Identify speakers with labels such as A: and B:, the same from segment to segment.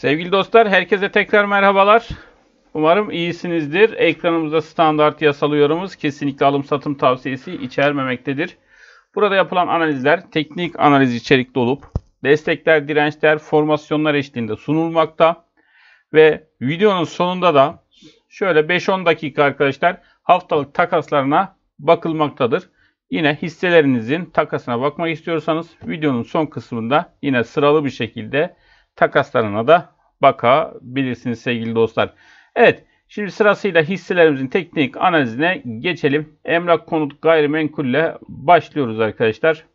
A: Sevgili dostlar, herkese tekrar merhabalar. Umarım iyisinizdir. Ekranımızda standart yasal uyarımız kesinlikle alım satım tavsiyesi içermemektedir. Burada yapılan analizler teknik analiz içerikli olup destekler, dirençler, formasyonlar eşliğinde sunulmakta. Ve videonun sonunda da şöyle 5-10 dakika arkadaşlar haftalık takaslarına bakılmaktadır. Yine hisselerinizin takasına bakmak istiyorsanız videonun son kısmında yine sıralı bir şekilde takaslarına da bakabilirsiniz sevgili dostlar. Evet şimdi sırasıyla hisselerimizin teknik analizine geçelim. Emlak konut gayrimenkulle başlıyoruz arkadaşlar.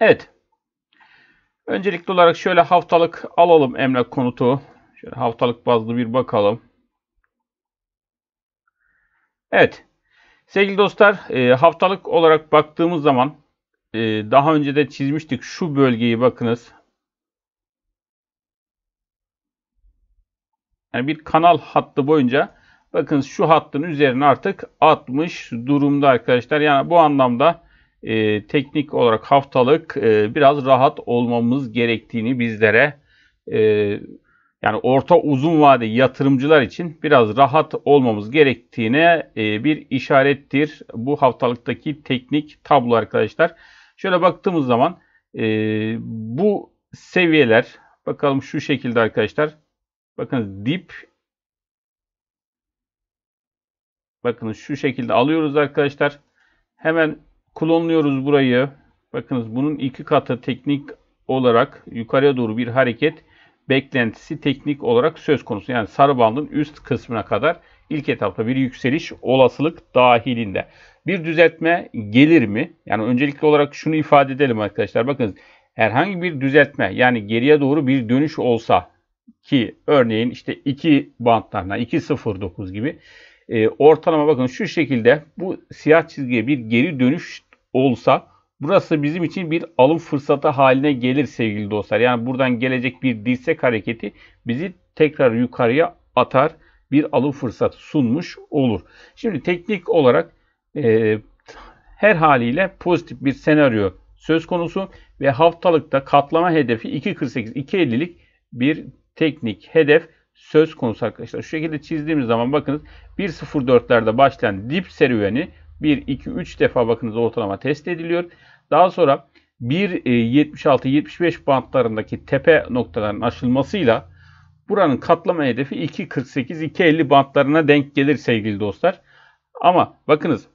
A: Evet. Öncelikli olarak şöyle haftalık alalım emlak konutu. Şöyle haftalık bazlı bir bakalım. Evet. Sevgili dostlar e, haftalık olarak baktığımız zaman e, daha önce de çizmiştik. Şu bölgeyi bakınız. Yani bir kanal hattı boyunca bakın şu hattın üzerine artık atmış durumda arkadaşlar. Yani bu anlamda e, teknik olarak haftalık e, biraz rahat olmamız gerektiğini bizlere e, yani orta uzun vade yatırımcılar için biraz rahat olmamız gerektiğine e, bir işarettir bu haftalıktaki teknik tablo arkadaşlar. Şöyle baktığımız zaman e, bu seviyeler bakalım şu şekilde arkadaşlar. Bakın dip bakın şu şekilde alıyoruz arkadaşlar. Hemen klonluyoruz burayı. Bakınız bunun iki katı teknik olarak yukarıya doğru bir hareket beklentisi teknik olarak söz konusu. Yani sarı bandın üst kısmına kadar ilk etapta bir yükseliş olasılık dahilinde. Bir düzeltme gelir mi? Yani öncelikli olarak şunu ifade edelim arkadaşlar. Bakın herhangi bir düzeltme yani geriye doğru bir dönüş olsa ki örneğin işte 2 bantlarına 2.09 gibi e, ortalama bakın şu şekilde bu siyah çizgiye bir geri dönüş olsa burası bizim için bir alım fırsatı haline gelir sevgili dostlar. Yani buradan gelecek bir dirsek hareketi bizi tekrar yukarıya atar bir alım fırsatı sunmuş olur. Şimdi teknik olarak e, her haliyle pozitif bir senaryo söz konusu ve haftalıkta katlama hedefi 2.48 2.50'lik bir teknik hedef söz konusu arkadaşlar. Şu şekilde çizdiğimiz zaman bakınız 1.04'lerde başlayan dip serüveni 1, 2, 3 defa bakınız ortalama test ediliyor. Daha sonra 1.76-75 bantlarındaki tepe noktaların aşılmasıyla buranın katlama hedefi 2.48-2.50 bantlarına denk gelir sevgili dostlar. Ama bakınız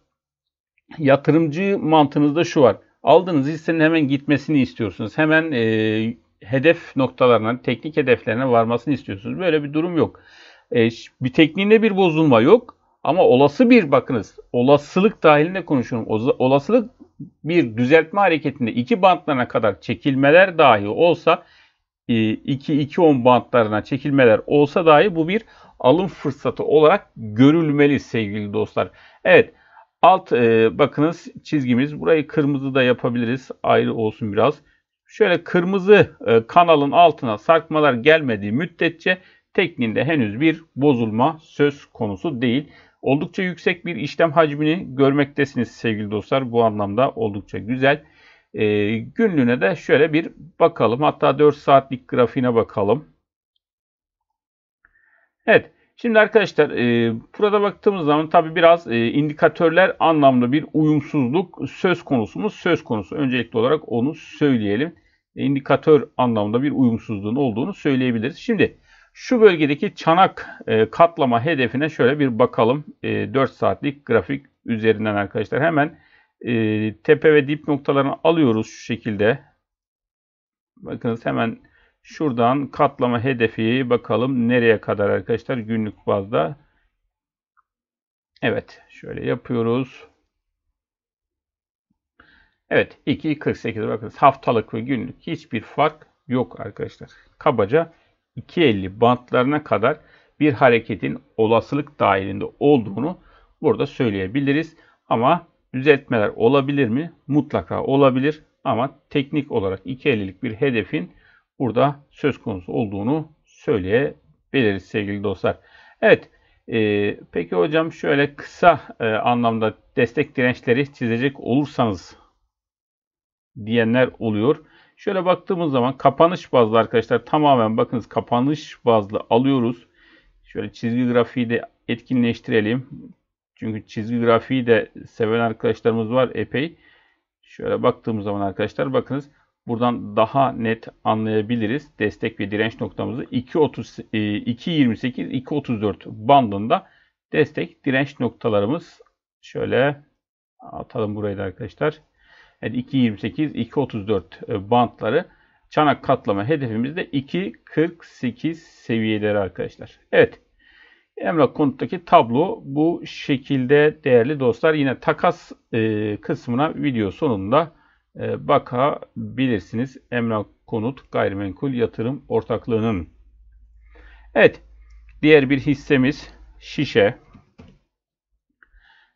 A: yatırımcı mantığınızda şu var. Aldığınız hissenin hemen gitmesini istiyorsunuz. Hemen e, hedef noktalarına, teknik hedeflerine varmasını istiyorsunuz. Böyle bir durum yok. E, bir tekniğinde bir bozulma yok. Ama olası bir bakınız olasılık dahilinde konuşuyorum. Olasılık bir düzeltme hareketinde iki bantlarına kadar çekilmeler dahi olsa 2-2-10 e, bantlarına çekilmeler olsa dahi bu bir alım fırsatı olarak görülmeli sevgili dostlar. Evet alt e, bakınız çizgimiz burayı kırmızı da yapabiliriz ayrı olsun biraz. Şöyle kırmızı e, kanalın altına sarkmalar gelmediği müddetçe tekniğinde henüz bir bozulma söz konusu değil. Oldukça yüksek bir işlem hacmini görmektesiniz sevgili dostlar. Bu anlamda oldukça güzel. E, günlüğüne de şöyle bir bakalım. Hatta 4 saatlik grafiğine bakalım. Evet. Şimdi arkadaşlar e, burada baktığımız zaman tabi biraz e, indikatörler anlamda bir uyumsuzluk söz konusumuz söz konusu. Öncelikli olarak onu söyleyelim. E, indikatör anlamda bir uyumsuzluğun olduğunu söyleyebiliriz. Şimdi şu bölgedeki çanak e, katlama hedefine şöyle bir bakalım. E, 4 saatlik grafik üzerinden arkadaşlar. Hemen e, tepe ve dip noktalarını alıyoruz şu şekilde. Bakınız hemen şuradan katlama hedefi bakalım nereye kadar arkadaşlar günlük bazda. Evet şöyle yapıyoruz. Evet 2.48 bakınız haftalık ve günlük hiçbir fark yok arkadaşlar. Kabaca 2.50 bantlarına kadar bir hareketin olasılık dahilinde olduğunu burada söyleyebiliriz. Ama düzeltmeler olabilir mi? Mutlaka olabilir. Ama teknik olarak 2.50'lik bir hedefin burada söz konusu olduğunu söyleyebiliriz sevgili dostlar. Evet. E, peki hocam şöyle kısa e, anlamda destek dirençleri çizecek olursanız diyenler oluyor. Şöyle baktığımız zaman kapanış bazlı arkadaşlar tamamen bakınız kapanış bazlı alıyoruz. Şöyle çizgi grafiği de etkinleştirelim. Çünkü çizgi grafiği de seven arkadaşlarımız var epey. Şöyle baktığımız zaman arkadaşlar bakınız buradan daha net anlayabiliriz. Destek ve direnç noktamızı 2.30 2.28 2.34 bandında destek direnç noktalarımız şöyle atalım burayı da arkadaşlar. Evet 2.28 2.34 bantları çanak katlama hedefimiz de 2.48 seviyeleri arkadaşlar. Evet. Emlak konuttaki tablo bu şekilde değerli dostlar. Yine takas e, kısmına video sonunda e, bakabilirsiniz. Emlak konut gayrimenkul yatırım ortaklığının. Evet. Diğer bir hissemiz şişe.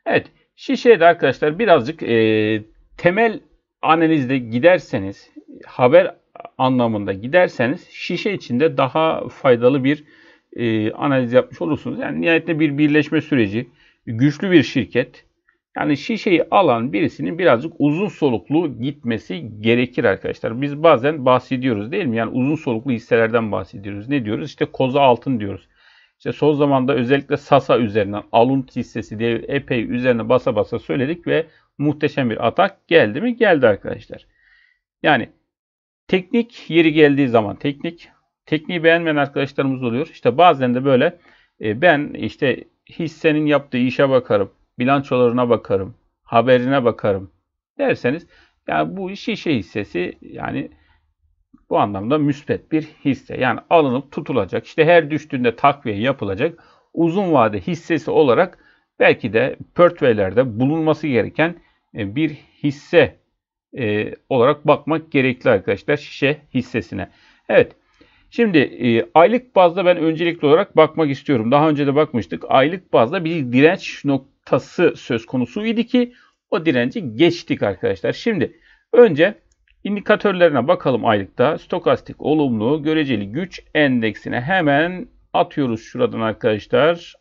A: Evet. Şişeye de arkadaşlar birazcık e, temel analizde giderseniz haber anlamında giderseniz şişe içinde daha faydalı bir e, analiz yapmış olursunuz. Yani nihayetinde bir birleşme süreci, güçlü bir şirket. Yani şişeyi alan birisinin birazcık uzun soluklu gitmesi gerekir arkadaşlar. Biz bazen bahsediyoruz değil mi? Yani uzun soluklu hisselerden bahsediyoruz. Ne diyoruz? İşte koza altın diyoruz. İşte son zamanda özellikle Sasa üzerinden Alunt hissesi diye epey üzerine basa basa söyledik ve muhteşem bir atak geldi mi? Geldi arkadaşlar. Yani teknik yeri geldiği zaman teknik, tekniği beğenmeyen arkadaşlarımız oluyor. İşte bazen de böyle e, ben işte hissenin yaptığı işe bakarım, bilançolarına bakarım, haberine bakarım derseniz yani bu şişe hissesi yani bu anlamda müspet bir hisse. Yani alınıp tutulacak. İşte her düştüğünde takviye yapılacak. Uzun vade hissesi olarak belki de portföylerde bulunması gereken e, bir hisse e, olarak bakmak gerekli arkadaşlar şişe hissesine. Evet. Şimdi e, aylık bazda ben öncelikli olarak bakmak istiyorum. Daha önce de bakmıştık. Aylık bazda bir direnç noktası söz konusu idi ki o direnci geçtik arkadaşlar. Şimdi önce indikatörlerine bakalım aylıkta. Stokastik olumlu göreceli güç endeksine hemen atıyoruz şuradan arkadaşlar.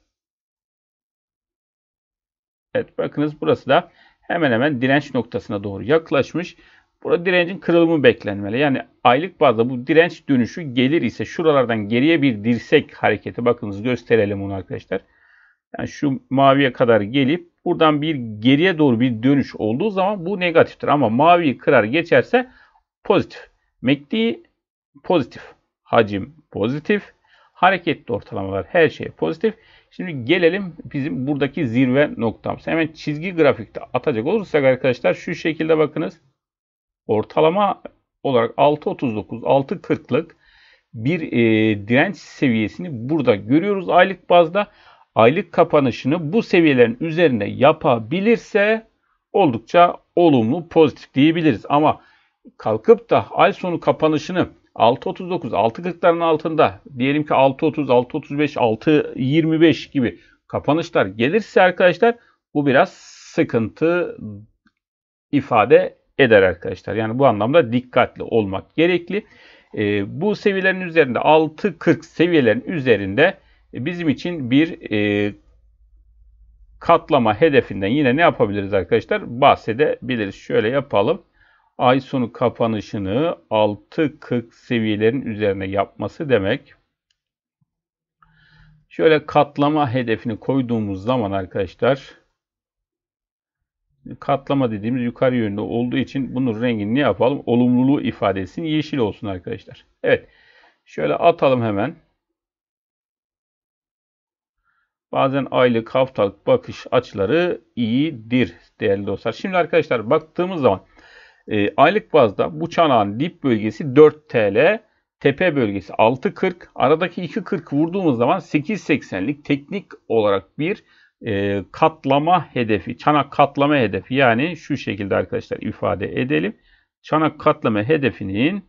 A: Evet bakınız burası da hemen hemen direnç noktasına doğru yaklaşmış. Burada direncin kırılımı beklenmeli. Yani aylık bazda bu direnç dönüşü gelir ise şuralardan geriye bir dirsek hareketi bakınız gösterelim onu arkadaşlar. Yani şu maviye kadar gelip buradan bir geriye doğru bir dönüş olduğu zaman bu negatiftir. Ama maviyi kırar geçerse pozitif. MACD pozitif. Hacim pozitif. Hareketli ortalamalar her şey pozitif. Şimdi gelelim bizim buradaki zirve noktamız. Hemen çizgi grafikte atacak olursak arkadaşlar şu şekilde bakınız. Ortalama olarak 6.39, 6.40'lık bir e, direnç seviyesini burada görüyoruz aylık bazda. Aylık kapanışını bu seviyelerin üzerinde yapabilirse oldukça olumlu, pozitif diyebiliriz. Ama kalkıp da ay sonu kapanışını 6.39, 6.40'ların altında diyelim ki 6.30, 6.35, 6.25 gibi kapanışlar gelirse arkadaşlar bu biraz sıkıntı ifade eder arkadaşlar. Yani bu anlamda dikkatli olmak gerekli. E, bu seviyelerin üzerinde 6.40 seviyelerin üzerinde bizim için bir e, katlama hedefinden yine ne yapabiliriz arkadaşlar? Bahsedebiliriz. Şöyle yapalım ay sonu kapanışını 6.40 seviyelerin üzerine yapması demek. Şöyle katlama hedefini koyduğumuz zaman arkadaşlar katlama dediğimiz yukarı yönde olduğu için bunun rengini ne yapalım? Olumluluğu ifadesini yeşil olsun arkadaşlar. Evet. Şöyle atalım hemen. Bazen aylık haftalık bakış açıları iyidir değerli dostlar. Şimdi arkadaşlar baktığımız zaman e, aylık bazda bu çanağın dip bölgesi 4 TL, tepe bölgesi 6.40. Aradaki 2.40 vurduğumuz zaman 8.80'lik teknik olarak bir e, katlama hedefi, çanak katlama hedefi yani şu şekilde arkadaşlar ifade edelim. Çanak katlama hedefinin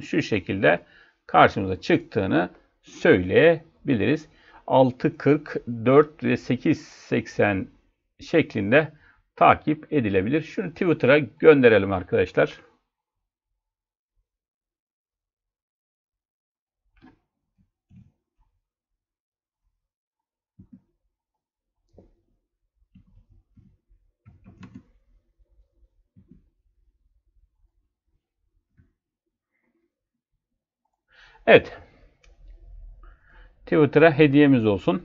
A: şu şekilde karşımıza çıktığını söyleyebiliriz. 6.44 ve 8.80 şeklinde takip edilebilir. Şunu Twitter'a gönderelim arkadaşlar. Evet. Twitter'a hediyemiz olsun.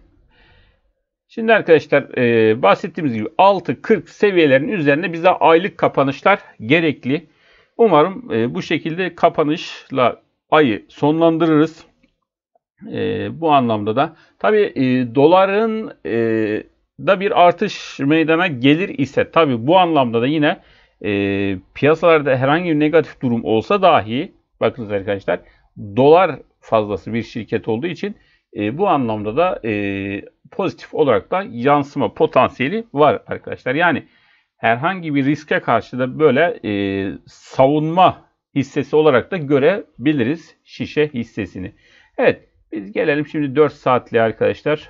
A: Şimdi arkadaşlar e, bahsettiğimiz gibi 6-40 seviyelerin üzerinde bize aylık kapanışlar gerekli. Umarım e, bu şekilde kapanışla ayı sonlandırırız. E, bu anlamda da tabi e, doların e, da bir artış meydana gelir ise tabi bu anlamda da yine e, piyasalarda herhangi bir negatif durum olsa dahi bakınız arkadaşlar dolar fazlası bir şirket olduğu için e, bu anlamda da e, pozitif olarak da yansıma potansiyeli var arkadaşlar. Yani herhangi bir riske karşı da böyle e, savunma hissesi olarak da görebiliriz şişe hissesini. Evet biz gelelim şimdi 4 saatli arkadaşlar.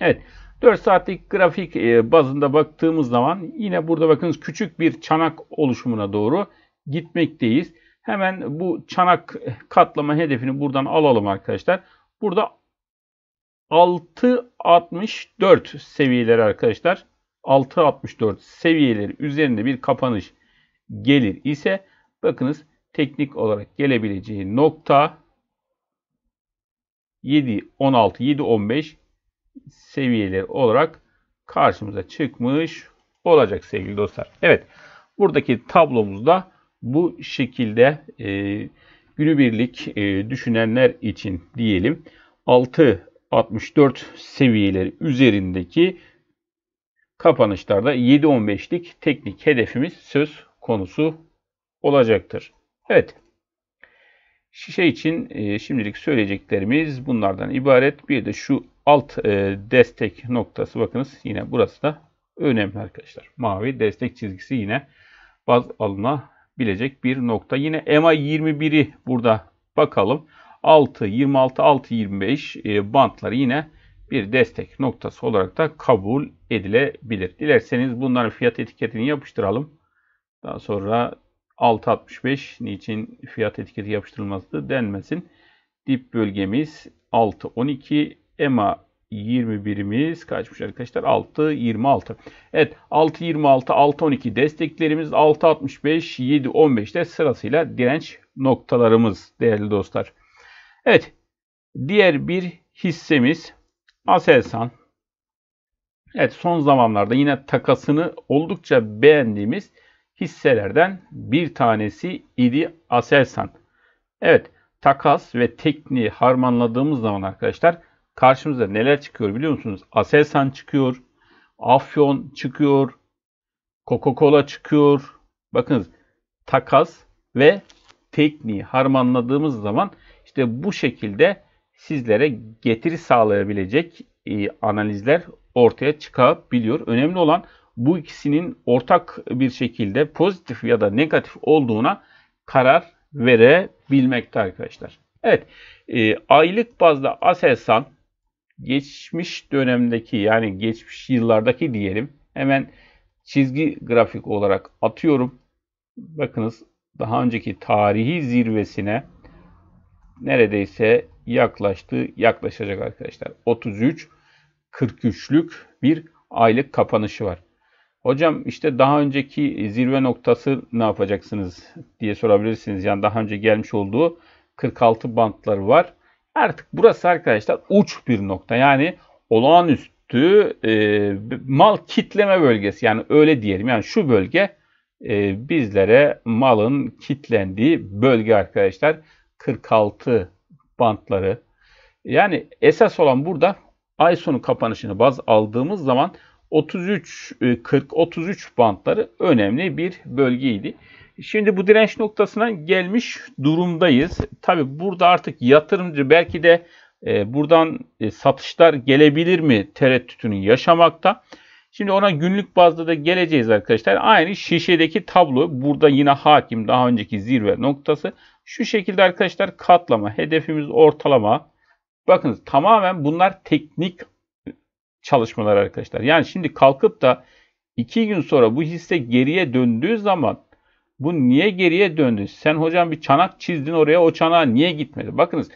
A: Evet 4 saatlik grafik e, bazında baktığımız zaman yine burada bakınız küçük bir çanak oluşumuna doğru gitmekteyiz. Hemen bu çanak katlama hedefini buradan alalım arkadaşlar. Burada 6.64 seviyeleri arkadaşlar. 6.64 seviyeleri üzerinde bir kapanış gelir ise bakınız teknik olarak gelebileceği nokta 7.16 7.15 seviyeleri olarak karşımıza çıkmış olacak sevgili dostlar. Evet buradaki tablomuzda bu şekilde e, günübirlik e, düşünenler için diyelim 6.64 seviyeleri üzerindeki kapanışlarda 7.15'lik teknik hedefimiz söz konusu olacaktır. Evet. Şişe için e, şimdilik söyleyeceklerimiz bunlardan ibaret. Bir de şu alt e, destek noktası bakınız yine burası da önemli arkadaşlar. Mavi destek çizgisi yine baz alınabilecek bir nokta. Yine EMA 21'i burada bakalım. 6, 26, 6, 25 e, bantları yine bir destek noktası olarak da kabul edilebilir. Dilerseniz bunların fiyat etiketini yapıştıralım. Daha sonra 6.65 niçin fiyat etiketi yapıştırılması denmesin. Dip bölgemiz 6.12 EMA 21'imiz kaçmış arkadaşlar? 6.26. Evet 6.26, 6.12 desteklerimiz 6.65, 7.15'te sırasıyla direnç noktalarımız değerli dostlar. Evet diğer bir hissemiz Aselsan. Evet son zamanlarda yine takasını oldukça beğendiğimiz hisselerden bir tanesi idi Aselsan. Evet takas ve tekniği harmanladığımız zaman arkadaşlar karşımıza neler çıkıyor biliyor musunuz? Aselsan çıkıyor, Afyon çıkıyor, Coca-Cola çıkıyor. Bakınız takas ve tekniği harmanladığımız zaman işte bu şekilde sizlere getiri sağlayabilecek e, analizler ortaya çıkabiliyor. Önemli olan bu ikisinin ortak bir şekilde pozitif ya da negatif olduğuna karar verebilmekte arkadaşlar. Evet, e, aylık bazda Aselsan geçmiş dönemdeki yani geçmiş yıllardaki diyelim hemen çizgi grafik olarak atıyorum. Bakınız daha önceki tarihi zirvesine neredeyse yaklaştı, yaklaşacak arkadaşlar. 33 43'lük bir aylık kapanışı var. Hocam işte daha önceki zirve noktası ne yapacaksınız diye sorabilirsiniz. Yani daha önce gelmiş olduğu 46 bantları var. Artık burası arkadaşlar uç bir nokta. Yani olağanüstü e, mal kitleme bölgesi. Yani öyle diyelim. Yani şu bölge e, bizlere malın kitlendiği bölge arkadaşlar. 46 bantları. Yani esas olan burada ay sonu kapanışını baz aldığımız zaman 33 40 33 bantları önemli bir bölgeydi. Şimdi bu direnç noktasına gelmiş durumdayız. Tabi burada artık yatırımcı belki de e, buradan e, satışlar gelebilir mi tereddütünü yaşamakta. Şimdi ona günlük bazda da geleceğiz arkadaşlar. Aynı şişedeki tablo burada yine hakim daha önceki zirve noktası. Şu şekilde arkadaşlar katlama hedefimiz ortalama. Bakınız tamamen bunlar teknik çalışmalar arkadaşlar. Yani şimdi kalkıp da iki gün sonra bu hisse geriye döndüğü zaman bu niye geriye döndü? Sen hocam bir çanak çizdin oraya o çanağa niye gitmedi? Bakınız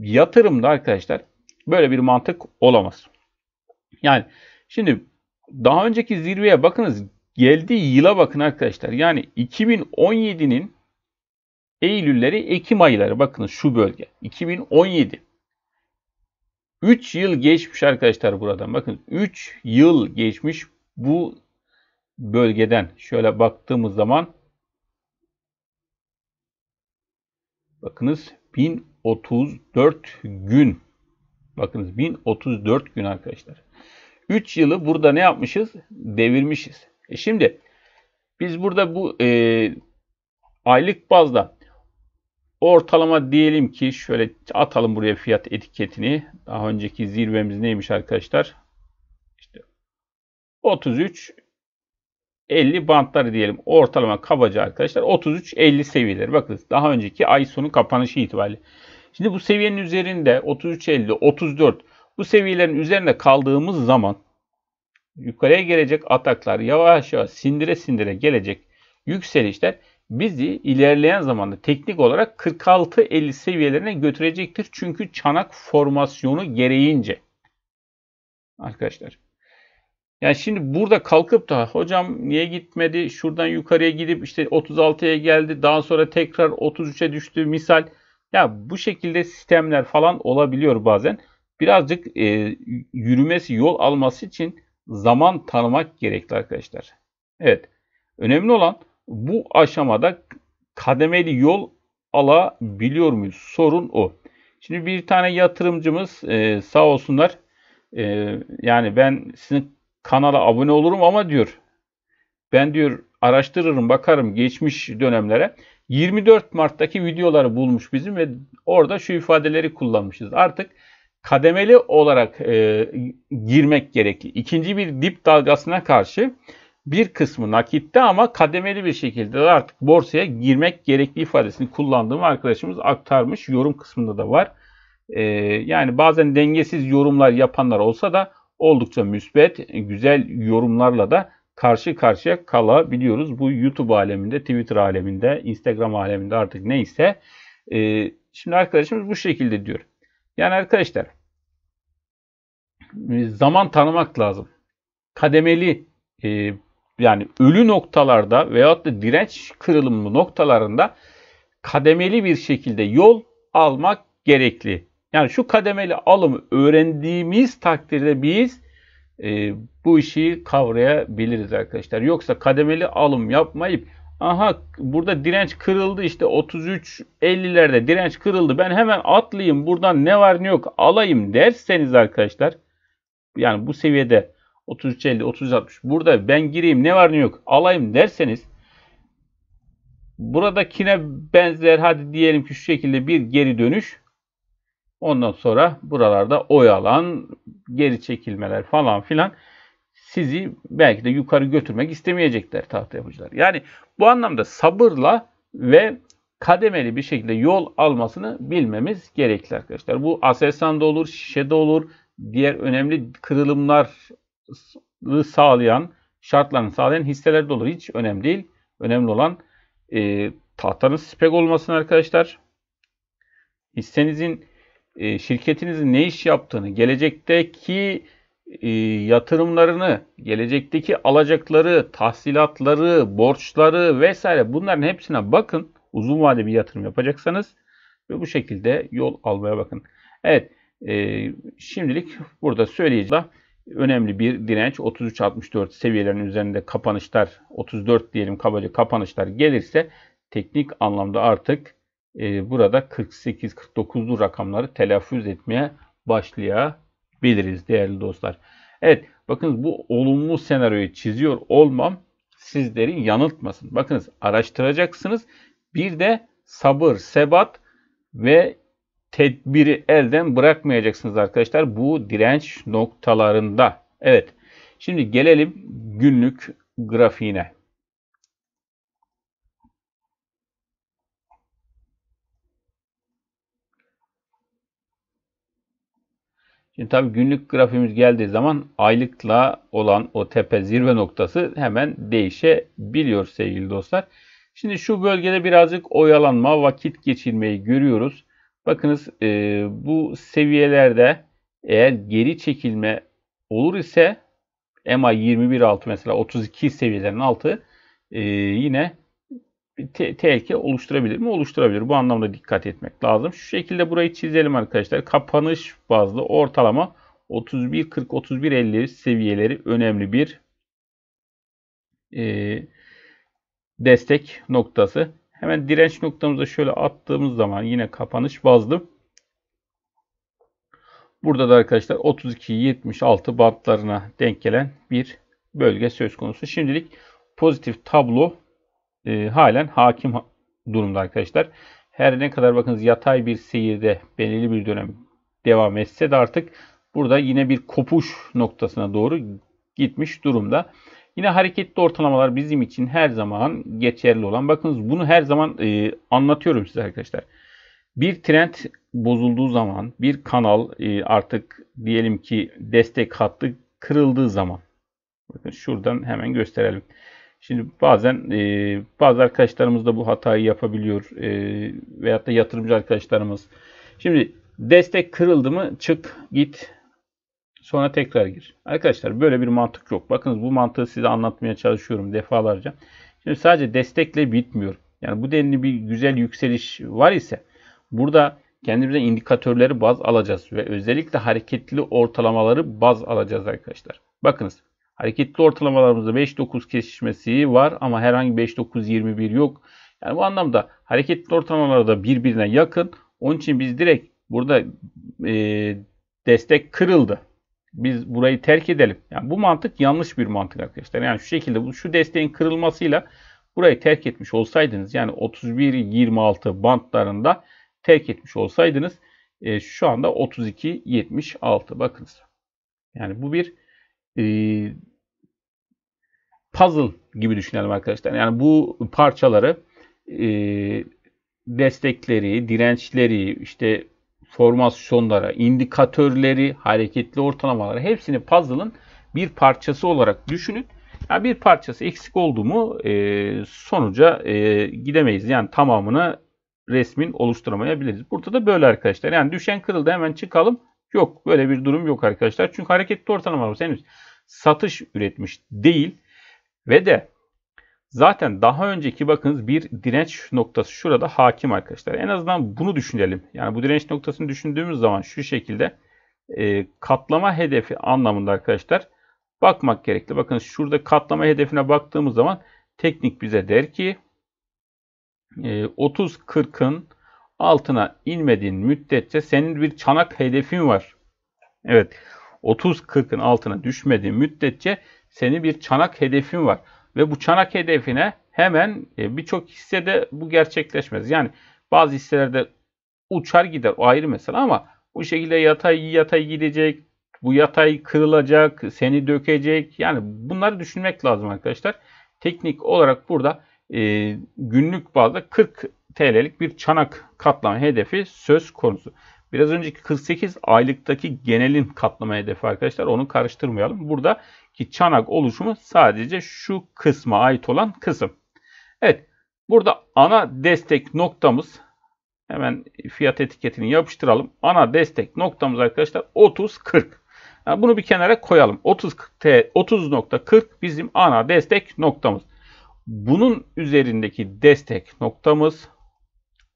A: yatırımda arkadaşlar böyle bir mantık olamaz. Yani şimdi daha önceki zirveye bakınız geldiği yıla bakın arkadaşlar. Yani 2017'nin Eylülleri, Ekim ayları. Bakın şu bölge. 2017. 3 yıl geçmiş arkadaşlar buradan. Bakın 3 yıl geçmiş bu bölgeden. Şöyle baktığımız zaman bakınız 1034 gün. Bakınız 1034 gün arkadaşlar. 3 yılı burada ne yapmışız? Devirmişiz. E şimdi biz burada bu e, aylık bazda ortalama diyelim ki şöyle atalım buraya fiyat etiketini. Daha önceki zirvemiz neymiş arkadaşlar? İşte 33 50 bantları diyelim. Ortalama kabaca arkadaşlar 33-50 seviyeleri. Bakın daha önceki ay sonu kapanışı itibariyle. Şimdi bu seviyenin üzerinde 33-50, 34 bu seviyelerin üzerinde kaldığımız zaman yukarıya gelecek ataklar yavaş yavaş sindire sindire gelecek yükselişler bizi ilerleyen zamanda teknik olarak 46-50 seviyelerine götürecektir. Çünkü çanak formasyonu gereğince. Arkadaşlar. Yani şimdi burada kalkıp da hocam niye gitmedi? Şuradan yukarıya gidip işte 36'ya geldi. Daha sonra tekrar 33'e düştü. Misal ya bu şekilde sistemler falan olabiliyor bazen. Birazcık e, yürümesi, yol alması için zaman tanımak gerekli arkadaşlar. Evet. Önemli olan bu aşamada kademeli yol alabiliyor muyuz? Sorun o. Şimdi bir tane yatırımcımız e, sağ olsunlar e, yani ben sizin kanala abone olurum ama diyor ben diyor araştırırım bakarım geçmiş dönemlere 24 Mart'taki videoları bulmuş bizim ve orada şu ifadeleri kullanmışız. Artık kademeli olarak e, girmek gerekli. İkinci bir dip dalgasına karşı bir kısmı nakitte ama kademeli bir şekilde artık borsaya girmek gerekli ifadesini kullandığım arkadaşımız aktarmış. Yorum kısmında da var. Ee, yani bazen dengesiz yorumlar yapanlar olsa da oldukça müsbet, güzel yorumlarla da karşı karşıya kalabiliyoruz. Bu YouTube aleminde, Twitter aleminde, Instagram aleminde artık neyse. Ee, şimdi arkadaşımız bu şekilde diyor. Yani arkadaşlar zaman tanımak lazım. Kademeli e, yani ölü noktalarda veyahut da direnç kırılımlı noktalarında kademeli bir şekilde yol almak gerekli. Yani şu kademeli alımı öğrendiğimiz takdirde biz e, bu işi kavrayabiliriz arkadaşlar. Yoksa kademeli alım yapmayıp aha burada direnç kırıldı işte 33 50'lerde direnç kırıldı ben hemen atlayayım buradan ne var ne yok alayım derseniz arkadaşlar yani bu seviyede 33 50 30 60 burada ben gireyim ne var ne yok alayım derseniz buradakine benzer hadi diyelim ki şu şekilde bir geri dönüş ondan sonra buralarda oyalan geri çekilmeler falan filan sizi belki de yukarı götürmek istemeyecekler tahta yapıcılar. Yani bu anlamda sabırla ve kademeli bir şekilde yol almasını bilmemiz gerekli arkadaşlar. Bu Aselsan'da olur, şişede olur, diğer önemli kırılımlar sağlayan, şartlarını sağlayan hisselerde olur. Hiç önemli değil. Önemli olan e, tahtanın spek olmasın arkadaşlar. Hissenizin, e, şirketinizin ne iş yaptığını, gelecekteki e, yatırımlarını, gelecekteki alacakları, tahsilatları, borçları vesaire bunların hepsine bakın. Uzun vade bir yatırım yapacaksanız ve bu şekilde yol almaya bakın. Evet, e, şimdilik burada söyleyeceğim önemli bir direnç 33-64 seviyelerin üzerinde kapanışlar 34 diyelim kabaca kapanışlar gelirse teknik anlamda artık e, burada 48-49'lu rakamları telaffuz etmeye başlayabiliriz değerli dostlar. Evet bakınız bu olumlu senaryoyu çiziyor olmam sizleri yanıltmasın. Bakınız araştıracaksınız. Bir de sabır, sebat ve tedbiri elden bırakmayacaksınız arkadaşlar bu direnç noktalarında. Evet. Şimdi gelelim günlük grafiğine. Şimdi tabi günlük grafiğimiz geldiği zaman aylıkla olan o tepe zirve noktası hemen değişebiliyor sevgili dostlar. Şimdi şu bölgede birazcık oyalanma, vakit geçirmeyi görüyoruz. Bakınız e, bu seviyelerde eğer geri çekilme olur ise MA 21 altı mesela 32 seviyelerin altı e, yine te tehlike oluşturabilir mi? Oluşturabilir. Bu anlamda dikkat etmek lazım. Şu şekilde burayı çizelim arkadaşlar. Kapanış bazlı ortalama 31-40-31-50 seviyeleri önemli bir e, destek noktası. Hemen direnç noktamıza şöyle attığımız zaman yine kapanış bazlı. Burada da arkadaşlar 32-76 bantlarına denk gelen bir bölge söz konusu. Şimdilik pozitif tablo e, halen hakim durumda arkadaşlar. Her ne kadar bakınız yatay bir seyirde belirli bir dönem devam etse de artık burada yine bir kopuş noktasına doğru gitmiş durumda. Yine hareketli ortalamalar bizim için her zaman geçerli olan. Bakınız bunu her zaman e, anlatıyorum size arkadaşlar. Bir trend bozulduğu zaman, bir kanal e, artık diyelim ki destek hattı kırıldığı zaman. Bakın şuradan hemen gösterelim. Şimdi bazen e, bazı arkadaşlarımız da bu hatayı yapabiliyor. E, veyahut da yatırımcı arkadaşlarımız. Şimdi destek kırıldı mı çık git sonra tekrar gir. Arkadaşlar böyle bir mantık yok. Bakınız bu mantığı size anlatmaya çalışıyorum defalarca. Şimdi sadece destekle bitmiyor. Yani bu denli bir güzel yükseliş var ise burada kendimize indikatörleri baz alacağız ve özellikle hareketli ortalamaları baz alacağız arkadaşlar. Bakınız hareketli ortalamalarımızda 5-9 kesişmesi var ama herhangi 5-9-21 yok. Yani bu anlamda hareketli ortalamalar da birbirine yakın. Onun için biz direkt burada e, destek kırıldı biz burayı terk edelim. Yani bu mantık yanlış bir mantık arkadaşlar. Yani şu şekilde bu şu desteğin kırılmasıyla burayı terk etmiş olsaydınız yani 31-26 bantlarında terk etmiş olsaydınız e, şu anda 32-76 bakınız. Yani bu bir e, puzzle gibi düşünelim arkadaşlar. Yani bu parçaları e, destekleri, dirençleri, işte formasyonlara, indikatörleri, hareketli ortalamaları hepsini puzzle'ın bir parçası olarak düşünün. Yani bir parçası eksik oldu mu e, sonuca e, gidemeyiz. Yani tamamını resmin oluşturamayabiliriz. Burada da böyle arkadaşlar. Yani düşen kırıldı hemen çıkalım. Yok böyle bir durum yok arkadaşlar. Çünkü hareketli ortalamalar henüz satış üretmiş değil. Ve de Zaten daha önceki bakınız bir direnç noktası şurada hakim arkadaşlar. En azından bunu düşünelim. Yani bu direnç noktasını düşündüğümüz zaman şu şekilde e, katlama hedefi anlamında arkadaşlar bakmak gerekli. Bakın şurada katlama hedefine baktığımız zaman teknik bize der ki e, 30-40'ın altına inmediğin müddetçe senin bir çanak hedefin var. Evet 30-40'ın altına düşmediğin müddetçe senin bir çanak hedefin var. Ve bu çanak hedefine hemen e, birçok hissede bu gerçekleşmez. Yani bazı hisselerde uçar gider o ayrı mesele ama bu şekilde yatay yatay gidecek, bu yatay kırılacak, seni dökecek. Yani bunları düşünmek lazım arkadaşlar. Teknik olarak burada e, günlük bazda 40 TL'lik bir çanak katlama hedefi söz konusu. Biraz önceki 48 aylıktaki genelin katlama hedefi arkadaşlar. Onu karıştırmayalım. Burada ki çanak oluşumu sadece şu kısma ait olan kısım. Evet. Burada ana destek noktamız hemen fiyat etiketini yapıştıralım. Ana destek noktamız arkadaşlar 30.40. Yani bunu bir kenara koyalım. 30.40 30.40 bizim ana destek noktamız. Bunun üzerindeki destek noktamız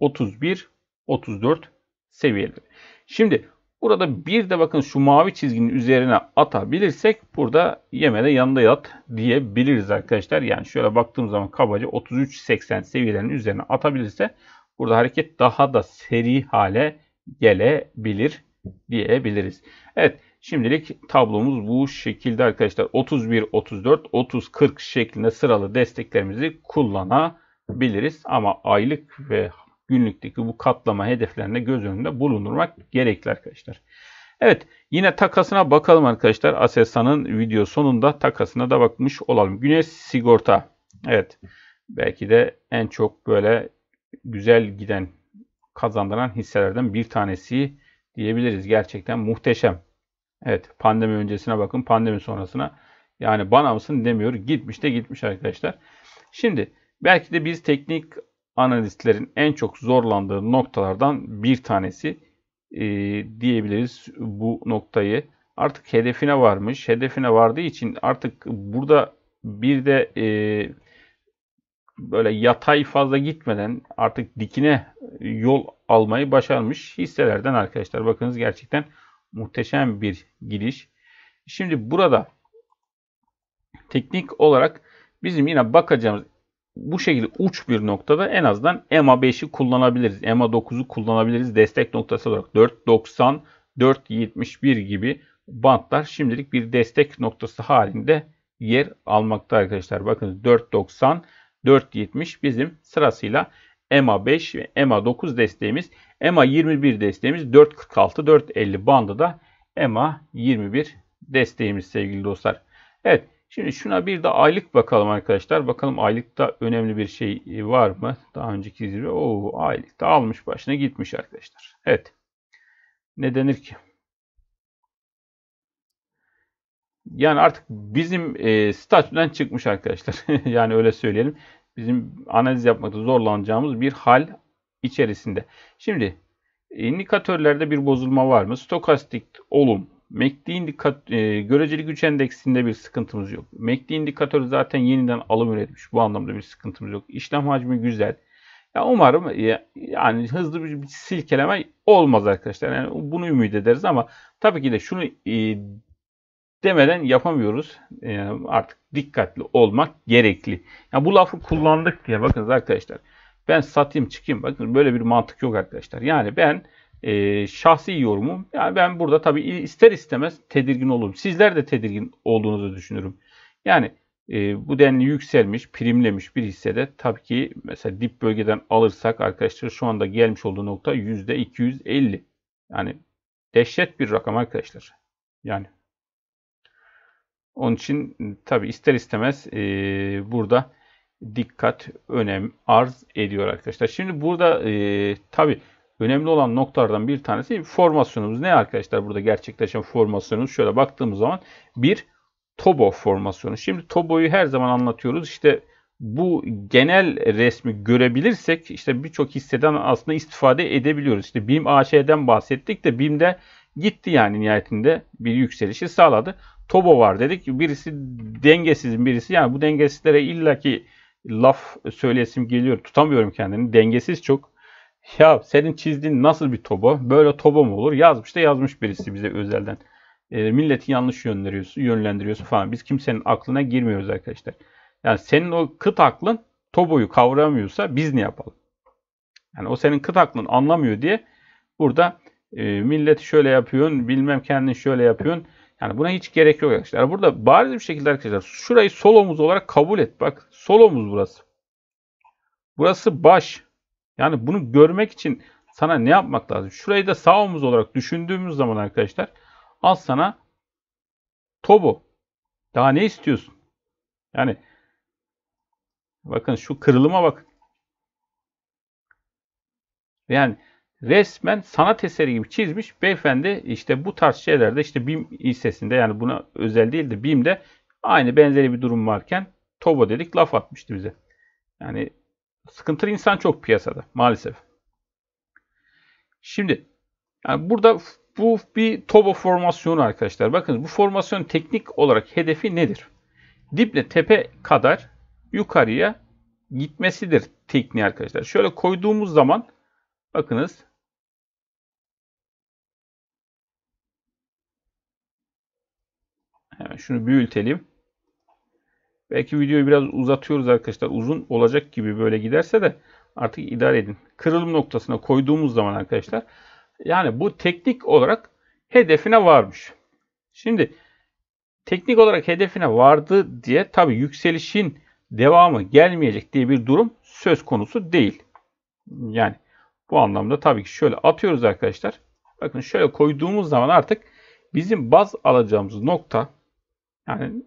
A: 31 34 seviyeleri. Şimdi Burada bir de bakın şu mavi çizginin üzerine atabilirsek burada yemede yanında yat diyebiliriz arkadaşlar. Yani şöyle baktığım zaman kabaca 33.80 seviyelerinin üzerine atabilirse burada hareket daha da seri hale gelebilir diyebiliriz. Evet şimdilik tablomuz bu şekilde arkadaşlar. 31, 34, 30, 40 şeklinde sıralı desteklerimizi kullanabiliriz. Ama aylık ve günlükteki bu katlama hedeflerinde göz önünde bulundurmak gerekli arkadaşlar. Evet yine takasına bakalım arkadaşlar. Aselsan'ın video sonunda takasına da bakmış olalım. Güneş sigorta. Evet belki de en çok böyle güzel giden kazandıran hisselerden bir tanesi diyebiliriz. Gerçekten muhteşem. Evet pandemi öncesine bakın pandemi sonrasına yani bana mısın demiyor. Gitmiş de gitmiş arkadaşlar. Şimdi belki de biz teknik analistlerin en çok zorlandığı noktalardan bir tanesi e, diyebiliriz bu noktayı. Artık hedefine varmış. Hedefine vardığı için artık burada bir de e, böyle yatay fazla gitmeden artık dikine yol almayı başarmış hisselerden arkadaşlar. Bakınız gerçekten muhteşem bir gidiş. Şimdi burada teknik olarak bizim yine bakacağımız bu şekilde uç bir noktada en azından EMA 5'i kullanabiliriz. EMA 9'u kullanabiliriz. Destek noktası olarak 4.90, 4.71 gibi bantlar şimdilik bir destek noktası halinde yer almakta arkadaşlar. Bakın 4.90, 4.70 bizim sırasıyla EMA 5 ve EMA 9 desteğimiz. EMA 21 desteğimiz 4.46, 4.50 bandı da EMA 21 desteğimiz sevgili dostlar. Evet Şimdi şuna bir de aylık bakalım arkadaşlar. Bakalım aylıkta önemli bir şey var mı? Daha önceki zirve. Oo, aylıkta almış başına gitmiş arkadaşlar. Evet. Ne denir ki? Yani artık bizim e, statüden çıkmış arkadaşlar. yani öyle söyleyelim. Bizim analiz yapmakta zorlanacağımız bir hal içerisinde. Şimdi indikatörlerde bir bozulma var mı? Stokastik olum MACD indikat e, göreceli güç endeksinde bir sıkıntımız yok. MACD indikatörü zaten yeniden alım üretmiş. Bu anlamda bir sıkıntımız yok. İşlem hacmi güzel. Ya umarım ya, yani hızlı bir, bir silkeleme olmaz arkadaşlar. Yani bunu ümit ederiz ama tabii ki de şunu e, demeden yapamıyoruz. E, artık dikkatli olmak gerekli. Yani bu lafı kullandık diye bakın arkadaşlar. Ben satayım çıkayım. Bakın böyle bir mantık yok arkadaşlar. Yani ben e, şahsi yorumum. Yani ben burada tabii ister istemez tedirgin olurum. Sizler de tedirgin olduğunuzu düşünürüm. Yani e, bu denli yükselmiş, primlemiş bir hissede tabii ki mesela dip bölgeden alırsak arkadaşlar şu anda gelmiş olduğu nokta %250. Yani dehşet bir rakam arkadaşlar. Yani onun için tabii ister istemez e, burada dikkat önem arz ediyor arkadaşlar. Şimdi burada e, tabii önemli olan noktalardan bir tanesi formasyonumuz. Ne arkadaşlar burada gerçekleşen formasyonumuz? Şöyle baktığımız zaman bir Tobo formasyonu. Şimdi Tobo'yu her zaman anlatıyoruz. İşte bu genel resmi görebilirsek işte birçok hisseden aslında istifade edebiliyoruz. İşte BİM AŞ'den bahsettik de BİM'de gitti yani nihayetinde bir yükselişi sağladı. Tobo var dedik. Birisi dengesiz birisi. Yani bu dengesizlere illaki laf söylesim geliyor. Tutamıyorum kendini. Dengesiz çok. Ya senin çizdiğin nasıl bir tobo? Böyle tobo mu olur? Yazmış da yazmış birisi bize özelden. E, milleti yanlış yönlendiriyorsun, yönlendiriyorsun falan. Biz kimsenin aklına girmiyoruz arkadaşlar. Yani senin o kıt aklın toboyu kavramıyorsa biz ne yapalım? Yani o senin kıt aklın anlamıyor diye burada e, millet şöyle yapıyorsun, bilmem kendin şöyle yapıyorsun. Yani buna hiç gerek yok arkadaşlar. Burada bariz bir şekilde arkadaşlar şurayı sol omuz olarak kabul et. Bak sol omuz burası. Burası baş. Yani bunu görmek için sana ne yapmak lazım? Şurayı da sağ omuz olarak düşündüğümüz zaman arkadaşlar al sana Tobo. Daha ne istiyorsun? Yani bakın şu kırılıma bakın. Yani resmen sanat eseri gibi çizmiş. Beyefendi işte bu tarz şeylerde işte BİM hissesinde yani buna özel değil de BİM'de aynı benzeri bir durum varken Tobo dedik laf atmıştı bize. Yani sıkıntılı insan çok piyasada maalesef. Şimdi yani burada bu bir Tobo formasyonu arkadaşlar. Bakın bu formasyon teknik olarak hedefi nedir? Diple tepe kadar yukarıya gitmesidir tekniği arkadaşlar. Şöyle koyduğumuz zaman bakınız hemen şunu büyütelim. Belki videoyu biraz uzatıyoruz arkadaşlar. Uzun olacak gibi böyle giderse de artık idare edin. Kırılım noktasına koyduğumuz zaman arkadaşlar yani bu teknik olarak hedefine varmış. Şimdi teknik olarak hedefine vardı diye tabi yükselişin devamı gelmeyecek diye bir durum söz konusu değil. Yani bu anlamda tabii ki şöyle atıyoruz arkadaşlar. Bakın şöyle koyduğumuz zaman artık bizim baz alacağımız nokta yani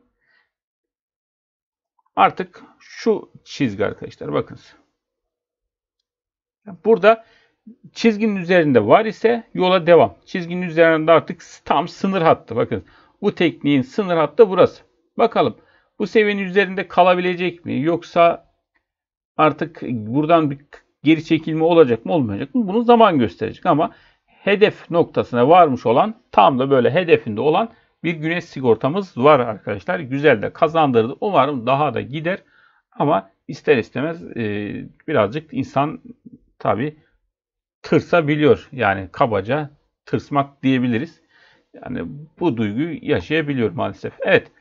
A: Artık şu çizgi arkadaşlar bakınız. Burada çizginin üzerinde var ise yola devam. Çizginin üzerinde artık tam sınır hattı. Bakın bu tekniğin sınır hattı burası. Bakalım bu seviyenin üzerinde kalabilecek mi? Yoksa artık buradan bir geri çekilme olacak mı olmayacak mı? Bunu zaman gösterecek ama hedef noktasına varmış olan tam da böyle hedefinde olan bir güneş sigortamız var arkadaşlar. Güzel de kazandırdı. Umarım daha da gider. Ama ister istemez e, birazcık insan tabi tırsabiliyor. Yani kabaca tırsmak diyebiliriz. Yani bu duyguyu yaşayabiliyor maalesef. Evet.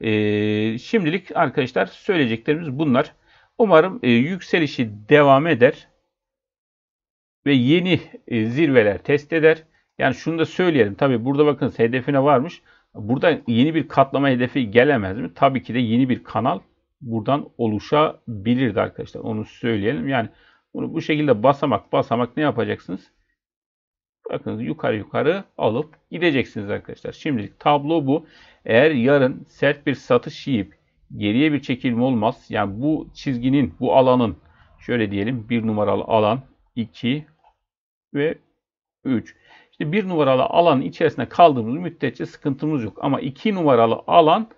A: E, şimdilik arkadaşlar söyleyeceklerimiz bunlar. Umarım e, yükselişi devam eder ve yeni e, zirveler test eder. Yani şunu da söyleyelim. Tabi burada bakın hedefine varmış. Burada yeni bir katlama hedefi gelemez mi? Tabii ki de yeni bir kanal buradan oluşabilirdi arkadaşlar. Onu söyleyelim. Yani bunu bu şekilde basamak basamak ne yapacaksınız? Bakın yukarı yukarı alıp gideceksiniz arkadaşlar. Şimdilik tablo bu. Eğer yarın sert bir satış yiyip geriye bir çekilme olmaz. Yani bu çizginin, bu alanın şöyle diyelim bir numaralı alan 2 ve 3. İşte bir numaralı alanın içerisinde kaldığımız müddetçe sıkıntımız yok. Ama iki numaralı alan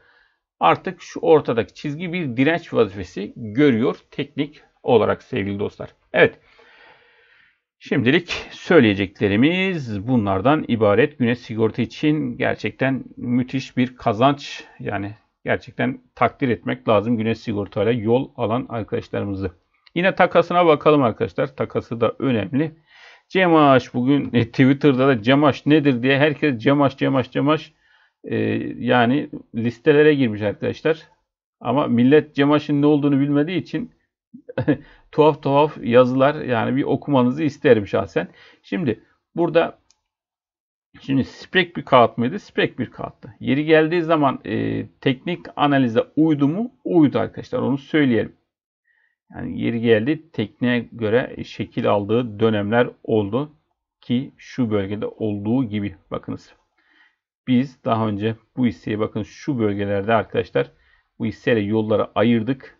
A: artık şu ortadaki çizgi bir direnç vazifesi görüyor teknik olarak sevgili dostlar. Evet. Şimdilik söyleyeceklerimiz bunlardan ibaret. Güneş sigorta için gerçekten müthiş bir kazanç. Yani gerçekten takdir etmek lazım güneş sigortayla yol alan arkadaşlarımızı. Yine takasına bakalım arkadaşlar. Takası da önemli. Cemaş bugün e, Twitter'da da Cemaş nedir diye herkes Cemaş Cemaş Cemaş e, yani listelere girmiş arkadaşlar. Ama millet Cemaş'ın ne olduğunu bilmediği için tuhaf tuhaf yazılar yani bir okumanızı isterim şahsen. Şimdi burada şimdi spek bir kağıt mıydı? Spek bir kağıttı. Yeri geldiği zaman e, teknik analize uydu mu? Uydu arkadaşlar onu söyleyelim. Yani yeri geldi tekniğe göre şekil aldığı dönemler oldu ki şu bölgede olduğu gibi bakınız. Biz daha önce bu hisseyi bakın şu bölgelerde arkadaşlar bu hisseyle yollara ayırdık.